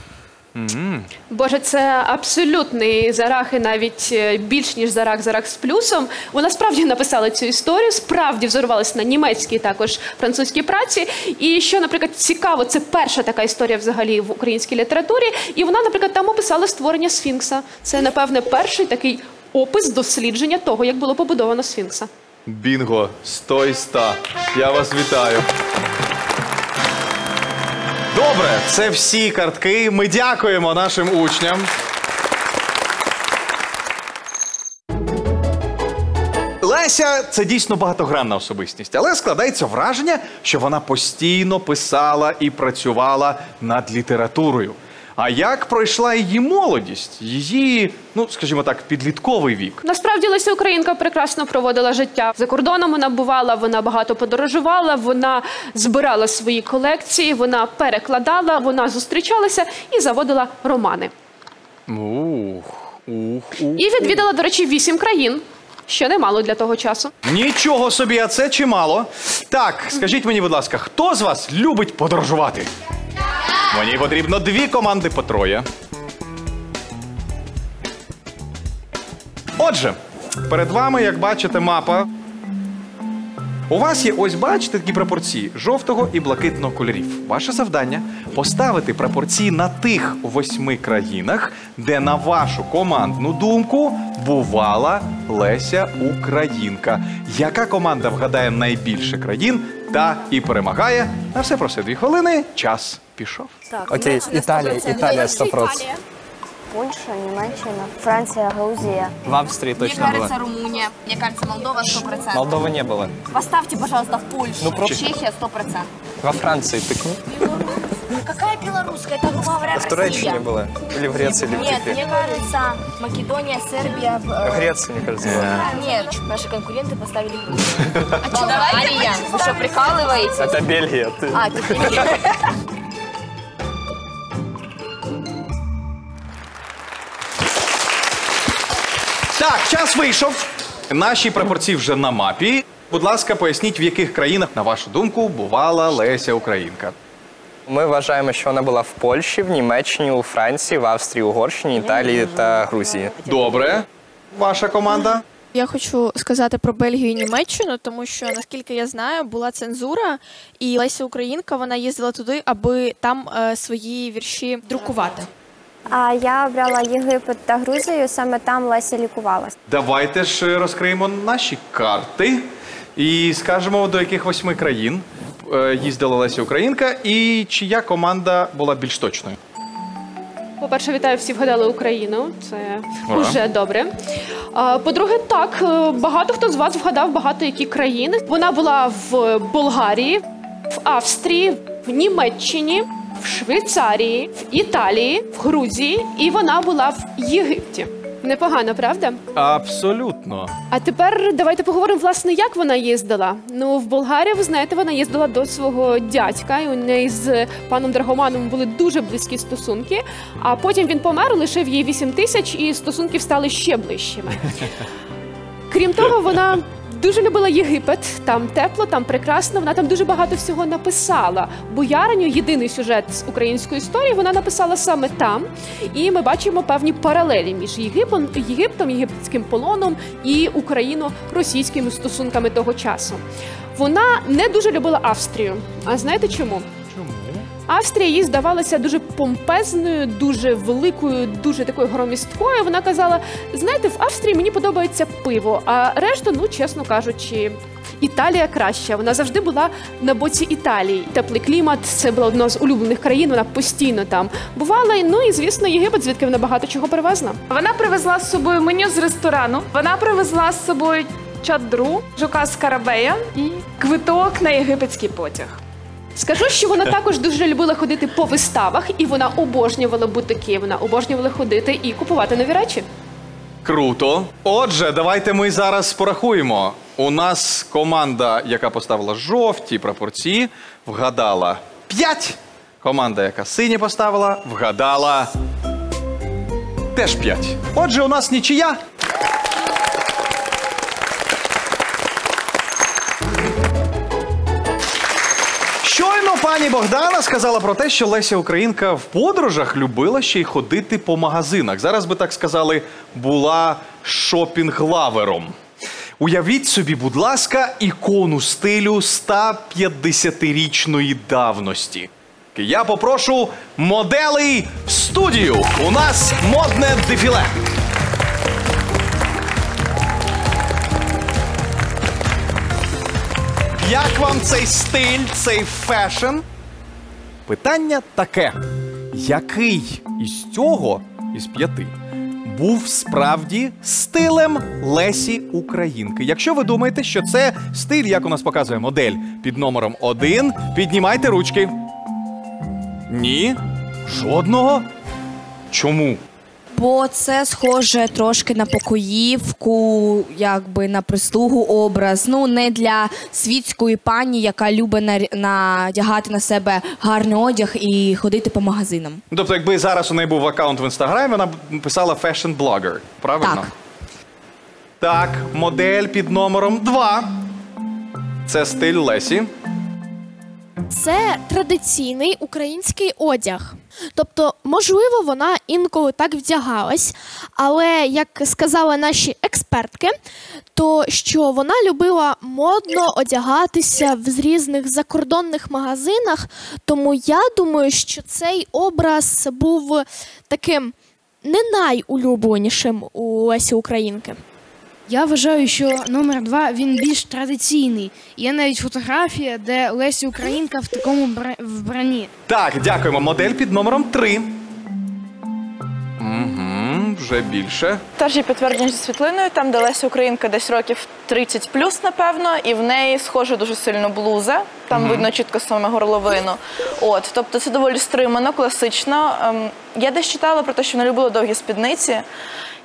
Speaker 6: Боже, це абсолютний зарах, і навіть е, більш ніж зарах, зарах з плюсом. Вона справді написала цю історію, справді взорвалася на німецькій, також французькій праці. І що, наприклад, цікаво, це перша така історія взагалі в українській літературі. І вона, наприклад, там описала створення Сфінкса. Це, напевне, перший такий опис дослідження того, як було побудовано Сфінкса.
Speaker 5: Бінго, 100 із 100. Я вас вітаю. Добре, це всі картки. Ми дякуємо нашим учням. Леся це дійсно багатогранна особистість, але складається враження, що вона постійно писала і працювала над літературою. А як пройшла її молодість, її, ну скажімо так, підлітковий вік?
Speaker 6: Насправді Леся Українка прекрасно проводила життя. За кордоном вона бувала, вона багато подорожувала, вона збирала свої колекції, вона перекладала, вона зустрічалася і заводила романи.
Speaker 5: Ух, ух, ух.
Speaker 6: І відвідала, до речі, вісім країн. Що немало для того часу.
Speaker 5: Нічого собі, а це чимало. Так, скажіть мені, будь ласка, хто з вас любить подорожувати? Мені потрібно дві команди по троє. Отже, перед вами, як бачите, мапа. У вас є, ось бачите, такі пропорції жовтого і блакитного кольорів. Ваше завдання поставити прапорці на тих восьми країнах, де, на вашу командну думку, бувала Леся Українка. Яка команда вгадає найбільше країн та і перемагає? На все про все дві хвилини. Час пішов.
Speaker 9: Окей, Італія, Італія 100%.
Speaker 19: Польша, Німеччина, Франція, Грузия.
Speaker 9: В Австрии
Speaker 19: Мне
Speaker 9: точно
Speaker 19: кажется,
Speaker 9: было.
Speaker 19: Румыния. Мне кажется, Молдова 100%.
Speaker 9: Молдовы не было.
Speaker 19: Поставьте, пожалуйста, в Польшу.
Speaker 9: Ну, просто-
Speaker 19: Чехия 100%.
Speaker 9: Во Франции тыкну.
Speaker 19: Какая белорусская? Это, грубо говоря,
Speaker 9: В Туреччине
Speaker 19: Россия.
Speaker 9: было. Или в Греции, или в
Speaker 19: Нет,
Speaker 9: Кипре.
Speaker 19: мне кажется, Македония, Сербия... э,
Speaker 9: В Греции, мне кажется, было.
Speaker 19: Нет, наши конкуренты поставили Грузию. Болгария? Вы что, прикалываетесь?
Speaker 9: Это Бельгия. Ты...
Speaker 19: А, теперь...
Speaker 5: Так, час вийшов. Наші прапорці вже на мапі. Будь ласка, поясніть, в яких країнах, на вашу думку, бувала Леся Українка.
Speaker 9: Ми вважаємо, що вона була в Польщі, в Німеччині, у Франції, в Австрії, Угорщині, Італії та Грузії.
Speaker 5: Добре. Ваша команда?
Speaker 20: Я хочу сказати про Бельгію і Німеччину, тому що наскільки я знаю, була цензура, і Леся Українка вона їздила туди, аби там е, свої вірші друкувати.
Speaker 19: А я обрала Єгипет та Грузію, саме там Леся лікувалась.
Speaker 5: Давайте ж розкриємо наші карти і скажемо, до яких восьми країн е, їздила Леся Українка і чия команда була більш точною.
Speaker 6: По-перше, вітаю, всі вгадали Україну. Це
Speaker 5: Ура.
Speaker 6: вже добре. По-друге, так, е, багато хто з вас вгадав багато які країни. Вона була в Болгарії, в Австрії, в Німеччині, в Швейцарії, в Італії, в Грузії і вона була в Єгипті. Непогано, правда?
Speaker 5: Абсолютно.
Speaker 6: А тепер давайте поговоримо, власне, як вона їздила. Ну, в Болгарію, ви знаєте, вона їздила до свого дядька, і у неї з паном Драгоманом були дуже близькі стосунки. А потім він помер, лишив їй 8 тисяч, і стосунки стали ще ближчими. Крім того, вона дуже любила Єгипет. Там тепло, там прекрасно. Вона там дуже багато всього написала. Бояриню, єдиний сюжет з української історії, вона написала саме там. І ми бачимо певні паралелі між Єгиптом, Єгиптом, єгипетським полоном і україно-російськими стосунками того часу. Вона не дуже любила Австрію. А знаєте чому? Австрія їй здавалася дуже помпезною, дуже великою, дуже такою громісткою. Вона казала: знаєте, в Австрії мені подобається пиво, а решта, ну чесно кажучи. Італія краща. Вона завжди була на боці Італії. Теплий клімат це була одна з улюблених країн. Вона постійно там бувала. Ну і звісно, Єгипет, звідки вона багато чого привезла.
Speaker 10: Вона привезла з собою меню з ресторану. Вона привезла з собою чадру, жука з карабея і квиток на єгипетський потяг.
Speaker 6: Скажу, що вона також дуже любила ходити по виставах, і вона обожнювала бутики. Вона обожнювала ходити і купувати нові речі.
Speaker 5: Круто. Отже, давайте ми зараз порахуємо. У нас команда, яка поставила жовті прапорці, вгадала 5. Команда, яка сині поставила, вгадала теж 5. Отже, у нас нічия. Пані Богдана сказала про те, що Леся Українка в подорожах любила ще й ходити по магазинах. Зараз би так сказали, була шопінг-lover ом. Уявіть собі, будь ласка, ікону стилю 150-річної давності. Я попрошу моделей в студію. У нас модне дефіле. Як вам цей стиль, цей fashion? Питання таке: який із цього, із п'яти, був справді стилем Лесі Українки? Якщо ви думаєте, що це стиль, як у нас показує модель під номером 1, піднімайте ручки. Ні, жодного. Чому?
Speaker 17: Бо це схоже трошки на покоївку, якби на прислугу образ. Ну не для світської пані, яка любить надягати на себе гарний одяг і ходити по магазинам.
Speaker 5: Ну, Тобто, якби зараз у неї був аккаунт в інстаграмі, вона б писала fashion blogger, правильно?
Speaker 17: Так.
Speaker 5: Так, модель під номером 2. Це стиль Лесі.
Speaker 15: Це традиційний український одяг. Тобто, можливо, вона інколи так вдягалась, але як сказали наші експертки, то що вона любила модно одягатися в різних закордонних магазинах, тому я думаю, що цей образ був таким не найулюбленішим у Лесі Українки.
Speaker 4: Я вважаю, що номер два він більш традиційний. Є навіть фотографія, де Леся Українка в такому бра- вбранні.
Speaker 5: Так, дякуємо. Модель під номером 3. Угу, вже більше.
Speaker 2: Теж є підтвердження зі світлиною, там, де Леся Українка десь років 30 плюс, напевно, і в неї схоже дуже сильно блуза. Там видно чітко саме горловину. От, тобто це доволі стримано, класично. Ем, я десь читала про те, що вона любила довгі спідниці.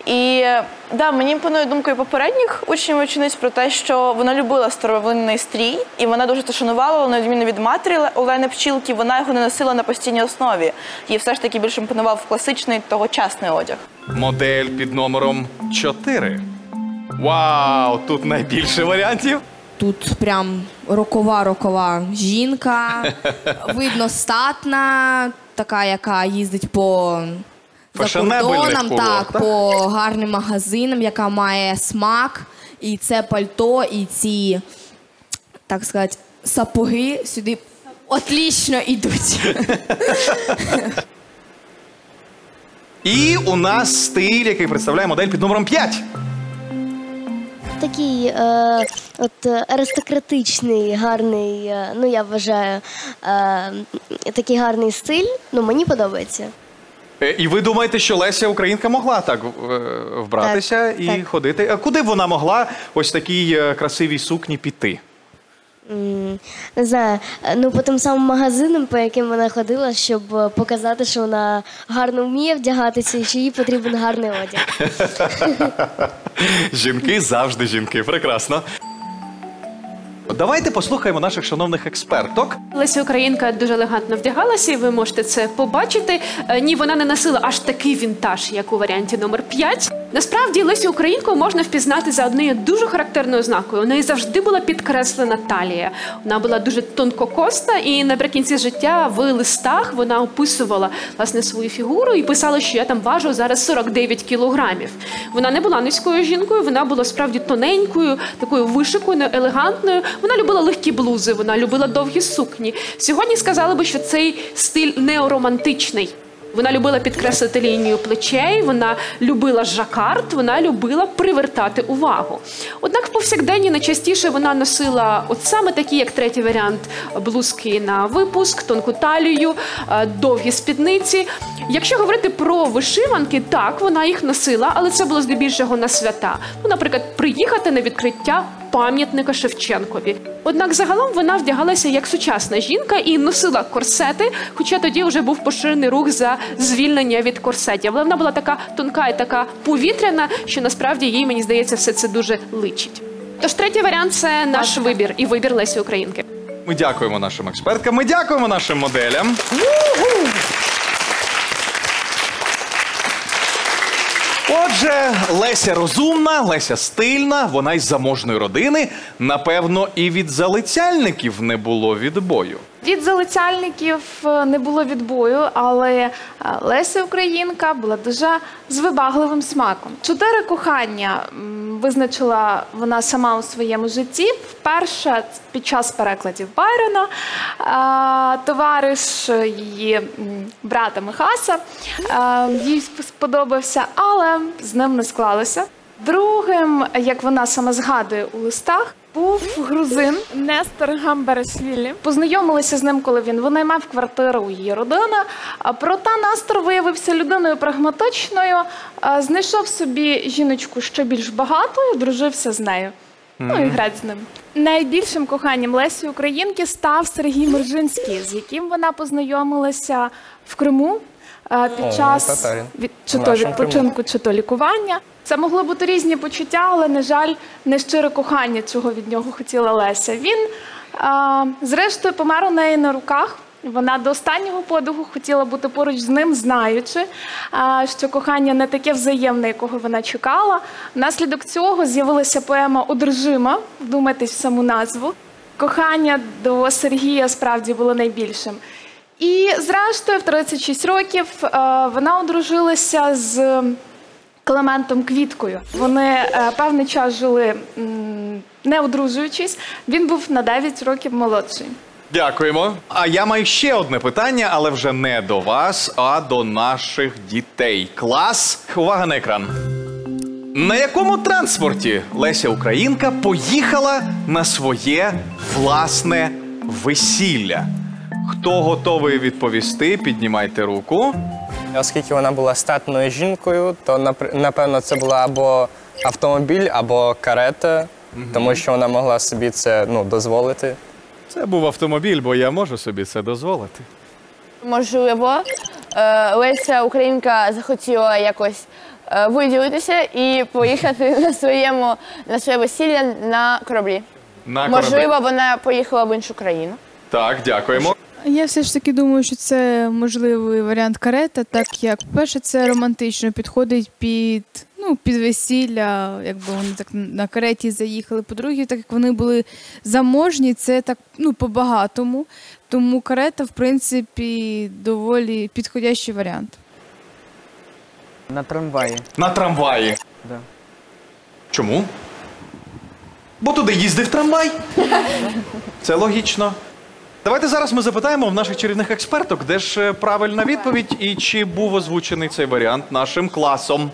Speaker 2: І да, мені імпонує думкою попередніх учнів учениць про те, що вона любила старовинний стрій, і вона дуже це шанувала, на відміну від матері Олени Пчілки, вона його не носила на постійній основі. Їй все ж таки більше імпонував класичний тогочасний одяг.
Speaker 5: Модель під номером 4. Вау! Тут найбільше варіантів.
Speaker 17: Тут прям рокова рокова жінка, видно статна, така, яка їздить по за кордонам, так,
Speaker 5: так?
Speaker 17: по гарним магазинам, яка має смак, і це пальто, і ці, так сказати, сапоги сюди отлично йдуть.
Speaker 5: І у нас стиль, який представляє модель під номером 5.
Speaker 13: Такий е, от аристократичний, гарний, е, ну я вважаю, е, такий гарний стиль. Ну мені подобається.
Speaker 5: Е, І ви думаєте, що Леся Українка могла так е, вбратися
Speaker 13: Так,
Speaker 5: і
Speaker 13: так.
Speaker 5: ходити? А куди б вона могла ось такій е, красивій сукні піти?
Speaker 13: М, Не знаю, е, ну по тим самим магазинам, по яким вона ходила, щоб е, показати, що вона гарно вміє вдягатися і що їй потрібен гарний одяг.
Speaker 5: Жінки завжди жінки. Прекрасно. Давайте послухаємо наших шановних експерток.
Speaker 6: Леся Українка дуже елегантно вдягалася, і ви можете це побачити. Е, Ні, вона не носила аж такий вінтаж, як у варіанті номер 5. Насправді Лесю Українку можна впізнати за однією дуже характерною ознакою. У неї завжди була підкреслена талія. Вона була дуже тонкокосна, і наприкінці життя в листах вона описувала власне свою фігуру і писала, що я там важу зараз 49 кілограмів. Вона не була низькою жінкою, вона була справді тоненькою, такою вишиканою, елегантною. Вона любила легкі блузи, вона любила довгі сукні. Сьогодні сказали би, що цей стиль неоромантичний. Вона любила підкреслити лінію плечей, вона любила жакард, вона любила привертати увагу. Однак в повсякденні найчастіше вона носила от саме такі, як третій варіант, блузки на випуск, тонку талію, е, довгі спідниці. Якщо говорити про вишиванки, так вона їх носила, але це було здебільшого на свята. Ну, наприклад, приїхати на відкриття пам'ятника Шевченкові. Однак загалом вона вдягалася як сучасна жінка і носила корсети, хоча тоді вже був поширений рух за звільнення від корсетів. Але вона була така тонка і така повітряна, що насправді їй, мені здається, все це дуже личить. Тож третій варіант це наш вибір і вибір Лесі Українки.
Speaker 5: Ми дякуємо нашим експерткам, ми дякуємо нашим моделям. Отже, Леся розумна, Леся стильна, вона із заможної родини. Напевно, і від залицяльників не було відбою.
Speaker 10: Від залицяльників е, не було відбою, але е, Леся Українка була дуже з вибагливим смаком. Чотири кохання визначила вона сама у своєму житті. Вперше під час перекладів Байрона е, товариш її брата Михаса їй сподобався, але з ним не склалося. Другим, як вона сама згадує у листах, був грузин Нестор Гамбересвілі. Познайомилися з ним, коли він винаймав квартиру у її родини. Проте Нестор виявився людиною прагматичною, знайшов собі жіночку ще більш багатою, дружився з нею. Ну і грець з ним. Найбільшим коханням Лесі Українки став Сергій Мержинський, з яким вона познайомилася в Криму. під час від, чи то відпочинку, чи то лікування. Це могло бути різні почуття, але, на жаль, не щире кохання, чого від нього хотіла Леся. Він, е, зрештою, помер у неї на руках. Вона до останнього подиху хотіла бути поруч з ним, знаючи, е, що кохання не таке взаємне, якого вона чекала. Внаслідок цього з'явилася поема Одержима. Вдумайтесь в саму назву. Кохання до Сергія справді було найбільшим. І зрештою, в 36 років е, вона одружилася з Клементом Квіткою. Вони е, певний час жили не одружуючись. Він був на 9 років молодший.
Speaker 5: Дякуємо. А я маю ще одне питання, але вже не до вас, а до наших дітей. Клас. Увага на екран. На якому транспорті Леся Українка поїхала на своє власне весілля? Хто готовий відповісти? Піднімайте руку.
Speaker 9: Оскільки вона була статною жінкою, то напевно це була або автомобіль, або карета, тому що вона могла собі це ну, дозволити.
Speaker 5: Це був автомобіль, бо я можу собі це дозволити.
Speaker 2: Можливо, е, Леся Українка захотіла якось е, виділитися і поїхати на своєму на своє весілля на кораблі.
Speaker 5: На
Speaker 2: Можливо,
Speaker 5: кораблі.
Speaker 2: вона поїхала в іншу країну.
Speaker 5: Так, дякуємо.
Speaker 21: Я все ж таки думаю, що це можливий варіант карета, так як, по-перше, це романтично підходить під, ну, під весілля, якби вони так на кареті заїхали. По-друге, так як вони були заможні, це так ну, по-багатому. Тому карета, в принципі, доволі підходящий варіант.
Speaker 22: На трамваї.
Speaker 5: На трамваї.
Speaker 22: Да.
Speaker 5: Чому? Бо туди їздив трамвай. Це логічно. Давайте зараз ми запитаємо в наших чарівних експерток, де ж е, правильна відповідь і чи був озвучений цей варіант нашим класом.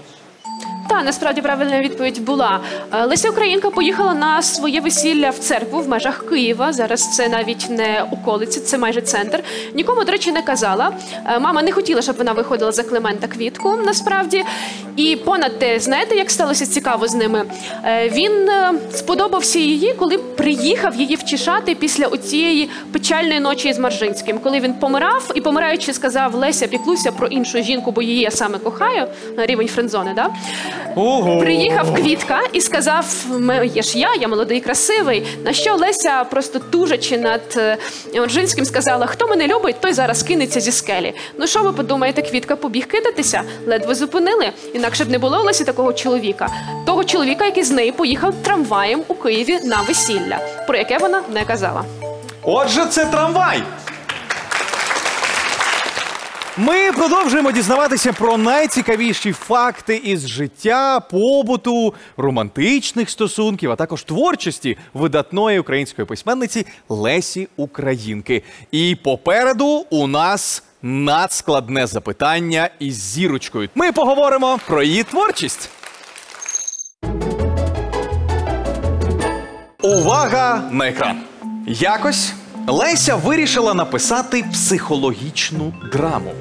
Speaker 6: Та насправді правильна відповідь була. Е, Леся Українка поїхала на своє весілля в церкву в межах Києва. Зараз це навіть не околиці, це майже центр. Нікому, до речі, не казала. Е, Мама не хотіла, щоб вона виходила за Климента Квітку. Насправді, і понад те, знаєте, як сталося цікаво з ними? Е, Він сподобався її, коли приїхав її втішати після оцієї печальної ночі з Маржинським, коли він помирав і помираючи, сказав Леся, піклуйся про іншу жінку, бо її я саме кохаю. На рівень френдзони, да?
Speaker 5: Ого!
Speaker 6: Приїхав Квітка і сказав: «Ме- є ж я, я молодий, красивий. На що Леся, просто тужачи над е, Оржинським, сказала: хто мене любить, той зараз кинеться зі скелі. Ну що ви подумаєте, Квітка побіг кидатися? Ледве зупинили. Інакше б не було у Лесі такого чоловіка. Того чоловіка, який з нею поїхав трамваєм у Києві на весілля, про яке вона не казала.
Speaker 5: Отже, це трамвай. Ми продовжуємо дізнаватися про найцікавіші факти із життя, побуту, романтичних стосунків, а також творчості видатної української письменниці Лесі Українки. І попереду у нас надскладне запитання із зірочкою. Ми поговоримо про її творчість. Увага на екран! Якось Леся вирішила написати психологічну драму.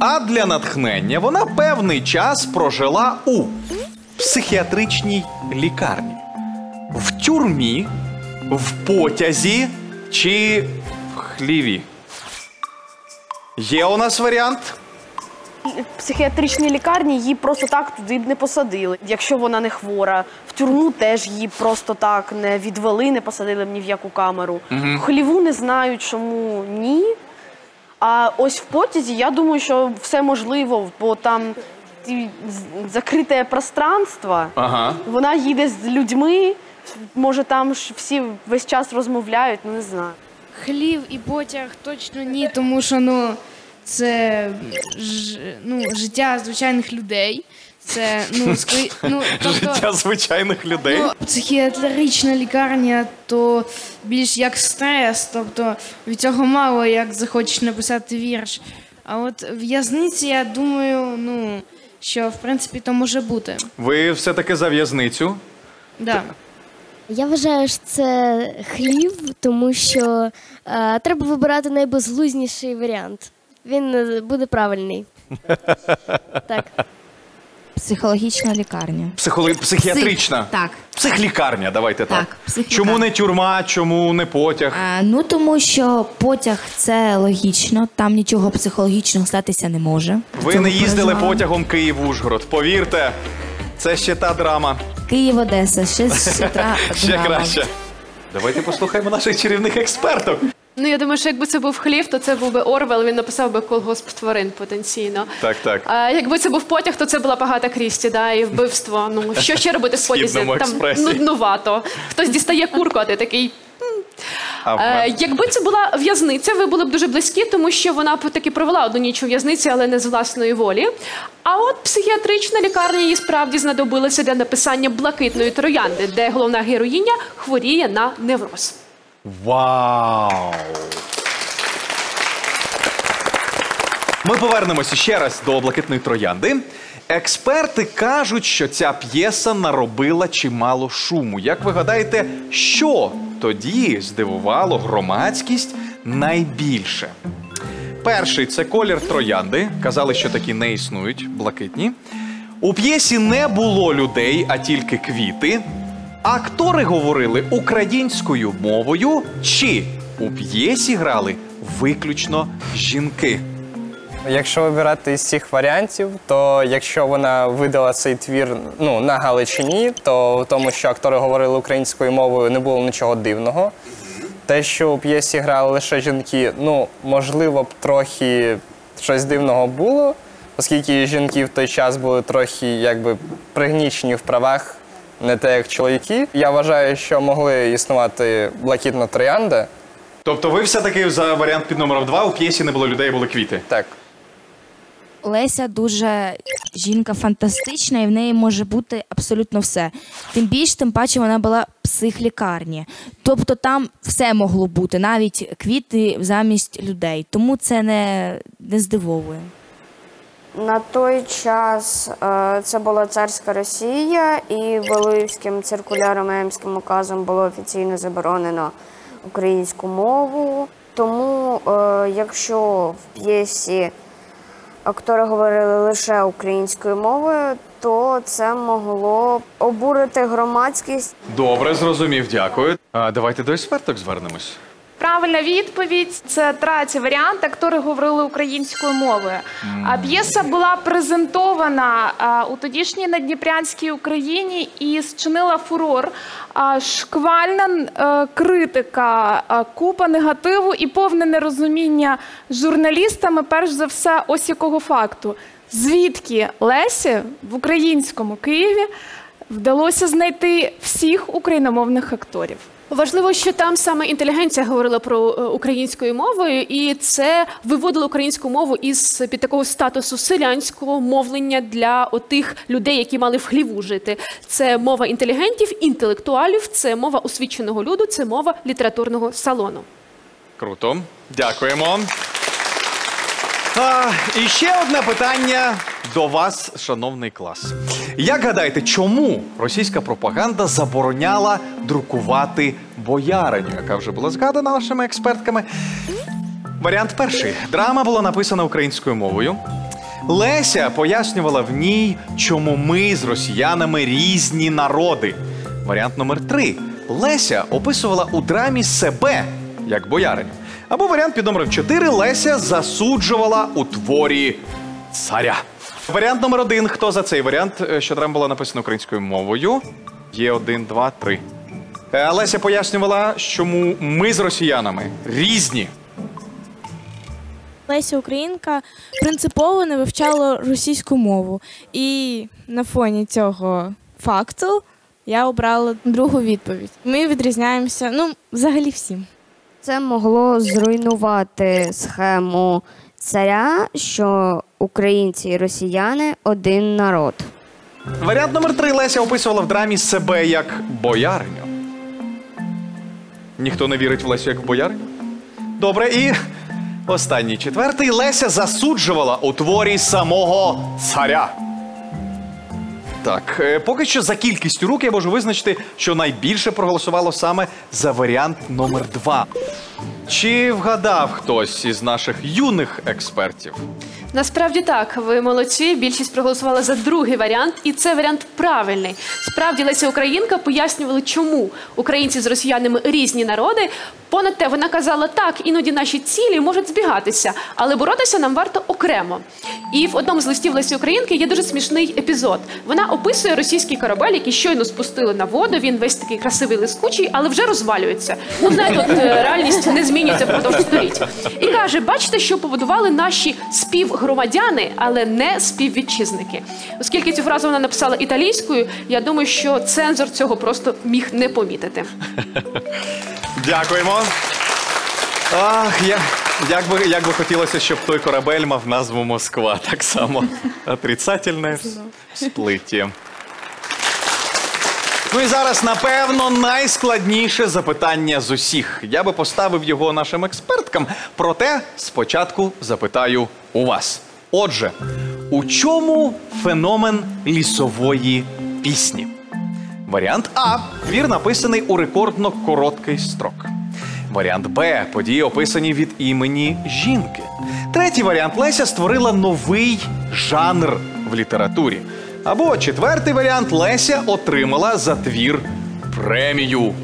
Speaker 5: А для натхнення вона певний час прожила у психіатричній лікарні, в тюрмі, в потязі чи в хліві. Є у нас варіант?
Speaker 3: Психіатричній лікарні її просто так туди б не посадили, якщо вона не хвора. В тюрму теж її просто так не відвели, не посадили б ні в яку камеру. В хліву не знаю, чому ні. А ось в потязі я думаю, що все можливо, бо там ті закрите пространство.
Speaker 5: Ага.
Speaker 3: Вона їде з людьми, може там ж всі весь час розмовляють, ну не знаю.
Speaker 4: Хлів і потяг точно ні, тому що ну, це ж, ну, життя звичайних людей. Це ну, скорі... ну, тобто,
Speaker 5: Життя звичайних людей.
Speaker 4: Ну, психіатрична лікарня то більш як стрес, тобто від цього мало як захочеш написати вірш. А от в'язниці, я думаю, ну, що в принципі то може бути.
Speaker 5: Ви все-таки за в'язницю.
Speaker 4: Да.
Speaker 13: Я вважаю, що це хлів, тому що е, треба вибирати найбезглузніший варіант. Він е, буде правильний. Так.
Speaker 17: Психологічна лікарня.
Speaker 5: Психоли... Психіатрична.
Speaker 17: Псих- так.
Speaker 5: Психлікарня, давайте так.
Speaker 17: Так, психлікарня.
Speaker 5: Чому не тюрма, чому не потяг?
Speaker 17: А, ну тому що потяг це логічно, там нічого психологічного статися не може.
Speaker 5: Ви не їздили
Speaker 17: переживала.
Speaker 5: потягом Київ-Ужгород. Повірте, це ще та драма.
Speaker 17: Київ, Одеса, ще з утра
Speaker 5: Ще краще. Давайте послухаємо наших чарівних експертів.
Speaker 6: Ну я думаю, що якби це був хлів, то це був би Орвел. Він написав би колгосп тварин потенційно.
Speaker 5: Так, так.
Speaker 6: А якби це був потяг, то це була багата Крісті, да, і вбивство. Ну що ще робити в потязі? Там нуднувато. Хтось дістає курку, а ти такий.
Speaker 5: А
Speaker 6: Е, якби це була в'язниця, ви були б дуже близькі, тому що вона б таки провела одну ніч у в'язниці, але не з власної волі. А от психіатрична лікарня їй справді знадобилася для написання блакитної троянди, де головна героїня хворіє на невроз.
Speaker 5: Вау! Ми повернемося ще раз до блакитної троянди. Експерти кажуть, що ця п'єса наробила чимало шуму. Як ви гадаєте, що тоді здивувало громадськість найбільше? Перший це колір троянди. Казали, що такі не існують, блакитні. У п'єсі не було людей, а тільки квіти. Актори говорили українською мовою, чи у п'єсі грали виключно жінки.
Speaker 9: Якщо вибирати з цих варіантів, то якщо вона видала цей твір ну, на Галичині, то в тому, що актори говорили українською мовою, не було нічого дивного. Те, що у п'єсі грали лише жінки, ну, можливо, б трохи щось дивного було, оскільки жінки в той час були трохи якби пригнічені в правах, не те, як чоловіки. Я вважаю, що могли існувати блакитна троянда.
Speaker 5: Тобто ви все-таки за варіант під номером 2 у п'єсі не було людей, були квіти.
Speaker 9: Так.
Speaker 17: Леся дуже жінка фантастична, і в неї може бути абсолютно все. Тим більш, тим паче, вона була в психлікарні. Тобто там все могло бути, навіть квіти замість людей. Тому це не, не здивовує.
Speaker 23: На той час е, це була царська Росія, і Валуївським циркуляром Емським указом було офіційно заборонено українську мову. Тому, е, якщо в п'єсі актори говорили лише українською мовою, то це могло обурити громадськість.
Speaker 5: Добре, зрозумів, дякую. А давайте до експерток звернемось.
Speaker 10: Правильна відповідь це третій варіант. Актори говорили українською мовою. А п'єса була презентована а, у тодішній надніпрянській Україні і зчинила фурор. А, шквальна е, критика, купа негативу і повне нерозуміння журналістами, перш за все, ось якого факту. Звідки Лесі в українському Києві вдалося знайти всіх україномовних акторів?
Speaker 6: Важливо, що там саме інтелігенція говорила про е, українською мовою, і це виводило українську мову із під такого статусу селянського мовлення для отих людей, які мали в хліву жити. Це мова інтелігентів, інтелектуалів, це мова освіченого люду, це мова літературного салону.
Speaker 5: Круто. Дякуємо. А, і ще одне питання до вас, шановний клас. Як гадаєте, чому російська пропаганда забороняла друкувати бояриню, яка вже була згадана нашими експертками? Варіант перший. Драма була написана українською мовою. Леся пояснювала в ній, чому ми з росіянами різні народи. Варіант номер три. Леся описувала у драмі себе як бояриню. Або варіант під номером 4 Леся засуджувала у творі царя. Варіант номер один. Хто за цей варіант, е, що драма була написана українською мовою? Є один, два, три. Е, Леся пояснювала, чому ми з росіянами різні.
Speaker 11: Леся Українка принципово не вивчала російську мову. І на фоні цього факту я обрала другу відповідь. Ми відрізняємося, ну, взагалі всім.
Speaker 23: Це могло зруйнувати схему царя, що українці і росіяни один народ.
Speaker 5: Варіант номер три Леся описувала в драмі себе як бояриню. Ніхто не вірить в Лесю як в бояриню? Добре, і останній четвертий Леся засуджувала у творі самого царя. Так, е, поки що за кількістю рук я можу визначити, що найбільше проголосувало саме за варіант номер два. Чи вгадав хтось із наших юних експертів?
Speaker 6: Насправді так, ви молодці. Більшість проголосувала за другий варіант, і це варіант правильний. Справді Леся Українка пояснювала, чому українці з росіянами різні народи. Понад те, вона казала, так, іноді наші цілі можуть збігатися, але боротися нам варто окремо. І в одному з листів Лесі Українки є дуже смішний епізод. Вона описує російський корабель, який щойно спустили на воду. Він весь такий красивий лискучий, але вже розвалюється. Ну, знаєте, от е, реальність не змінюється впродовж століть. І каже: бачите, що побудували наші співгромадяни, але не співвітчизники. Оскільки цю фразу вона написала італійською, я думаю, що цензор цього просто міг не помітити.
Speaker 5: Дякуємо. Ах, як, як, би, як би хотілося, щоб той корабель мав назву Москва. Так само. Отрицательне сплиття. Ну і зараз, напевно, найскладніше запитання з усіх. Я би поставив його нашим експерткам, проте спочатку запитаю у вас. Отже, у чому феномен лісової пісні? Варіант А. Твір написаний у рекордно короткий строк. Варіант Б. Події описані від імені жінки. Третій варіант Леся створила новий жанр в літературі. Або четвертий варіант Леся отримала за твір премію.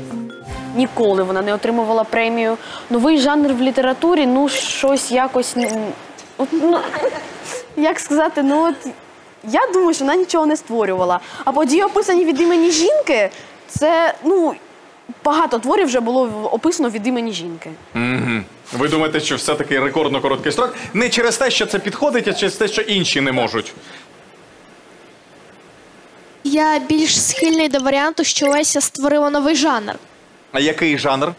Speaker 3: Ніколи вона не отримувала премію. Новий жанр в літературі, ну щось якось. м, От, ну, як сказати, ну от я думаю, що вона нічого не створювала. А події описані від імені жінки, це ну багато творів вже було описано від імені жінки.
Speaker 5: Угу. Ви думаєте, що все-таки рекордно короткий строк? Не через те, що це підходить, а через те, що інші не можуть.
Speaker 15: Я більш схильний до варіанту, що Леся створила новий жанр.
Speaker 5: А який жанр?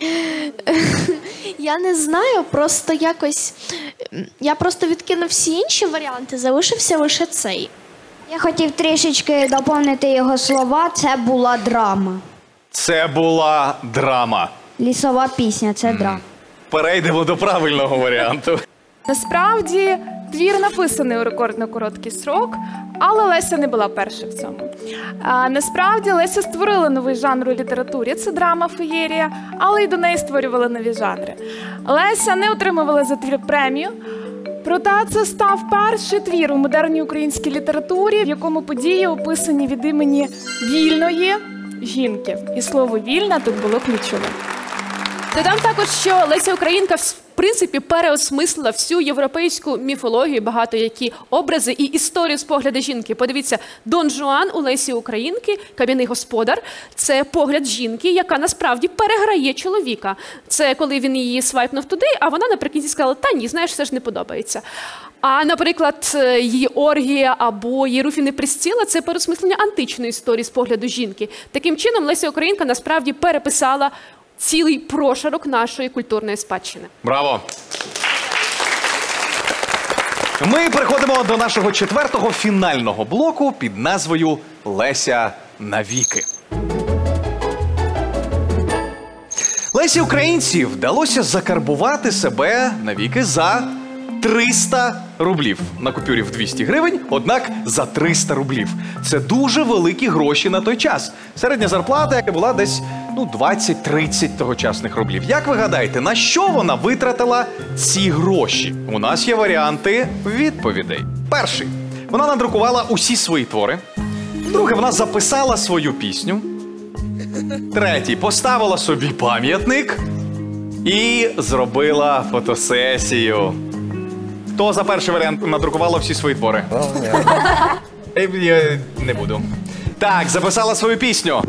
Speaker 15: Я не знаю, просто якось. Я просто відкинув всі інші варіанти, залишився лише цей.
Speaker 7: Я хотів трішечки доповнити його слова. Це була драма.
Speaker 5: Це була драма.
Speaker 7: Лісова пісня це драма.
Speaker 5: Перейдемо до правильного варіанту.
Speaker 10: Насправді твір написаний у рекордно короткий срок, але Леся не була перша в цьому. А, насправді Леся створила новий жанр у літературі це драма феєрія, але й до неї створювали нові жанри. Леся не отримувала за твір премію. Проте це став перший твір у модерній українській літературі, в якому події описані від імені вільної жінки. І слово вільна тут було ключовим.
Speaker 6: Додам також, що Леся Українка принципі переосмислила всю європейську міфологію, багато які образи і історію з погляду жінки. Подивіться, Дон Жуан у Лесі Українки, кам'яний господар. Це погляд жінки, яка насправді переграє чоловіка. Це коли він її свайпнув туди, а вона наприкінці сказала: Та ні, знаєш, все ж не подобається. А, наприклад, її оргія або її руфіни Присціла це переосмислення античної історії з погляду жінки. Таким чином, Леся Українка насправді переписала цілий прошарок нашої культурної спадщини.
Speaker 5: Браво! Ми переходимо до нашого четвертого фінального блоку під назвою Леся навіки. Лесі Українці вдалося закарбувати себе навіки за 300 рублів на купюрі в 200 гривень, однак за 300 рублів. Це дуже великі гроші на той час. Середня зарплата, була десь ну 20-30 тогочасних рублів. Як ви гадаєте, на що вона витратила ці гроші? У нас є варіанти відповідей. Перший вона надрукувала усі свої твори. Друге, вона записала свою пісню. Третій поставила собі пам'ятник і зробила фотосесію. Хто за перший варіант надрукувала всі свої твори? Е, Я не буду. Так, записала свою пісню.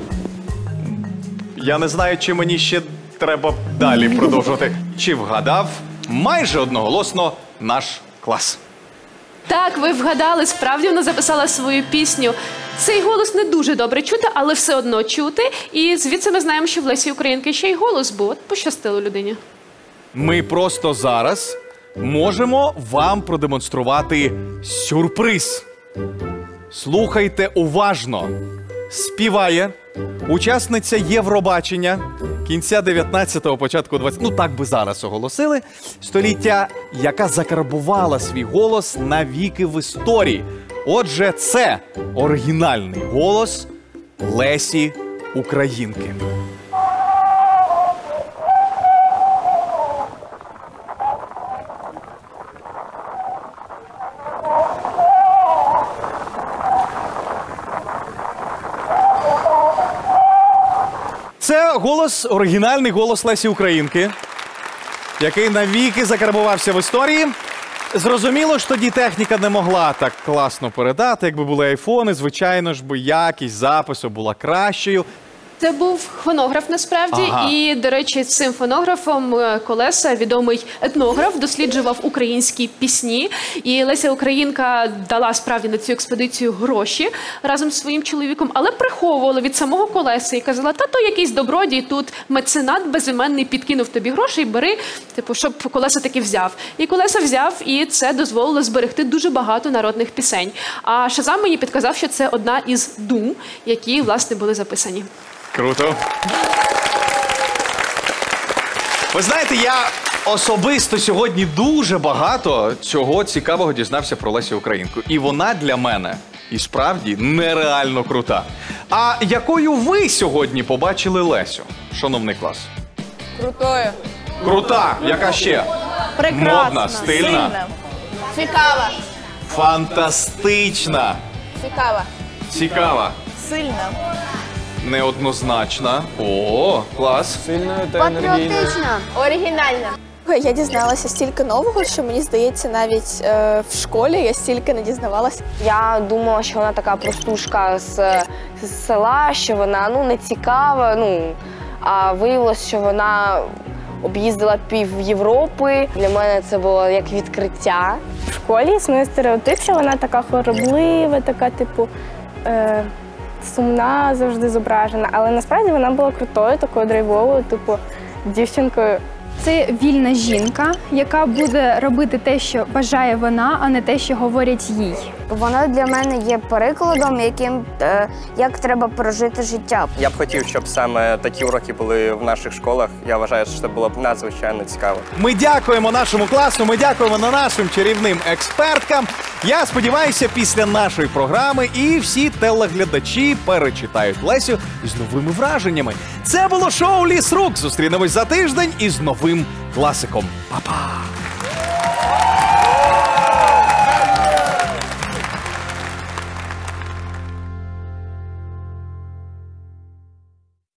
Speaker 5: Я не знаю, чи мені ще треба далі продовжувати. Чи вгадав майже одноголосно наш клас.
Speaker 6: Так, ви вгадали, справді вона записала свою пісню. Цей голос не дуже добре чути, але все одно чути. І звідси ми знаємо, що в Лесі Українки ще й голос був. От пощастило людині.
Speaker 5: Ми просто зараз можемо вам продемонструвати сюрприз. Слухайте уважно. Співає учасниця Євробачення кінця 19-го, початку 20 ну так би зараз оголосили, століття, яка закарбувала свій голос навіки в історії. Отже, це оригінальний голос Лесі Українки. Голос, оригінальний голос Лесі Українки, який навіки закарбувався в історії. Зрозуміло, що тоді техніка не могла так класно передати. Якби були айфони, звичайно ж би якість запису була кращою.
Speaker 6: Це був фонограф насправді,
Speaker 5: Ага.
Speaker 6: і до речі, цим фонографом е, Колеса, відомий етнограф, досліджував українські пісні. І Леся Українка дала справді на цю експедицію гроші разом з своїм чоловіком, але приховувала від самого колеса і казала: та то якийсь добродій тут меценат безіменний підкинув тобі грошей, бери, типу, щоб колеса таки взяв. І колеса взяв, і це дозволило зберегти дуже багато народних пісень. А Шазам мені підказав, що це одна із дум, які власне були записані.
Speaker 5: Круто. Ви знаєте, я особисто сьогодні дуже багато цього цікавого дізнався про Лесю Українку. І вона для мене і справді нереально крута. А якою ви сьогодні побачили Лесю, шановний клас?
Speaker 2: Крутою.
Speaker 5: Крута! Яка ще? Модна, стильна,
Speaker 2: Цікава.
Speaker 5: фантастична,
Speaker 2: Цікава.
Speaker 5: цікава,
Speaker 2: Сильна.
Speaker 5: Неоднозначна. О, клас.
Speaker 9: Сильною
Speaker 2: Патріотична. Оригінальна.
Speaker 24: Я дізналася стільки нового, що мені здається, навіть е, в школі я стільки не дізнавалася.
Speaker 23: Я думала, що вона така простушка з, з села, що вона ну не цікава. Ну а виявилось, що вона об'їздила пів Європи. Для мене це було як відкриття.
Speaker 25: В школі існує стереотип, що вона така хвороблива, така, типу, е, сумна завжди зображена. Але насправді вона була крутою, такою драйвовою, типу, дівчинкою.
Speaker 26: Це вільна жінка, яка буде робити те, що бажає вона, а не те, що говорять їй.
Speaker 23: Вона для мене є прикладом, яким е, як треба прожити життя.
Speaker 9: Я б хотів, щоб саме такі уроки були в наших школах. Я вважаю, що це було б надзвичайно цікаво.
Speaker 5: Ми дякуємо нашому класу, ми дякуємо на нашим чарівним експерткам. Я сподіваюся, після нашої програми і всі телеглядачі перечитають Лесю з новими враженнями. Це було шоу Ліс Рук. Зустрінемось за тиждень із новим крутым классиком. Па-па!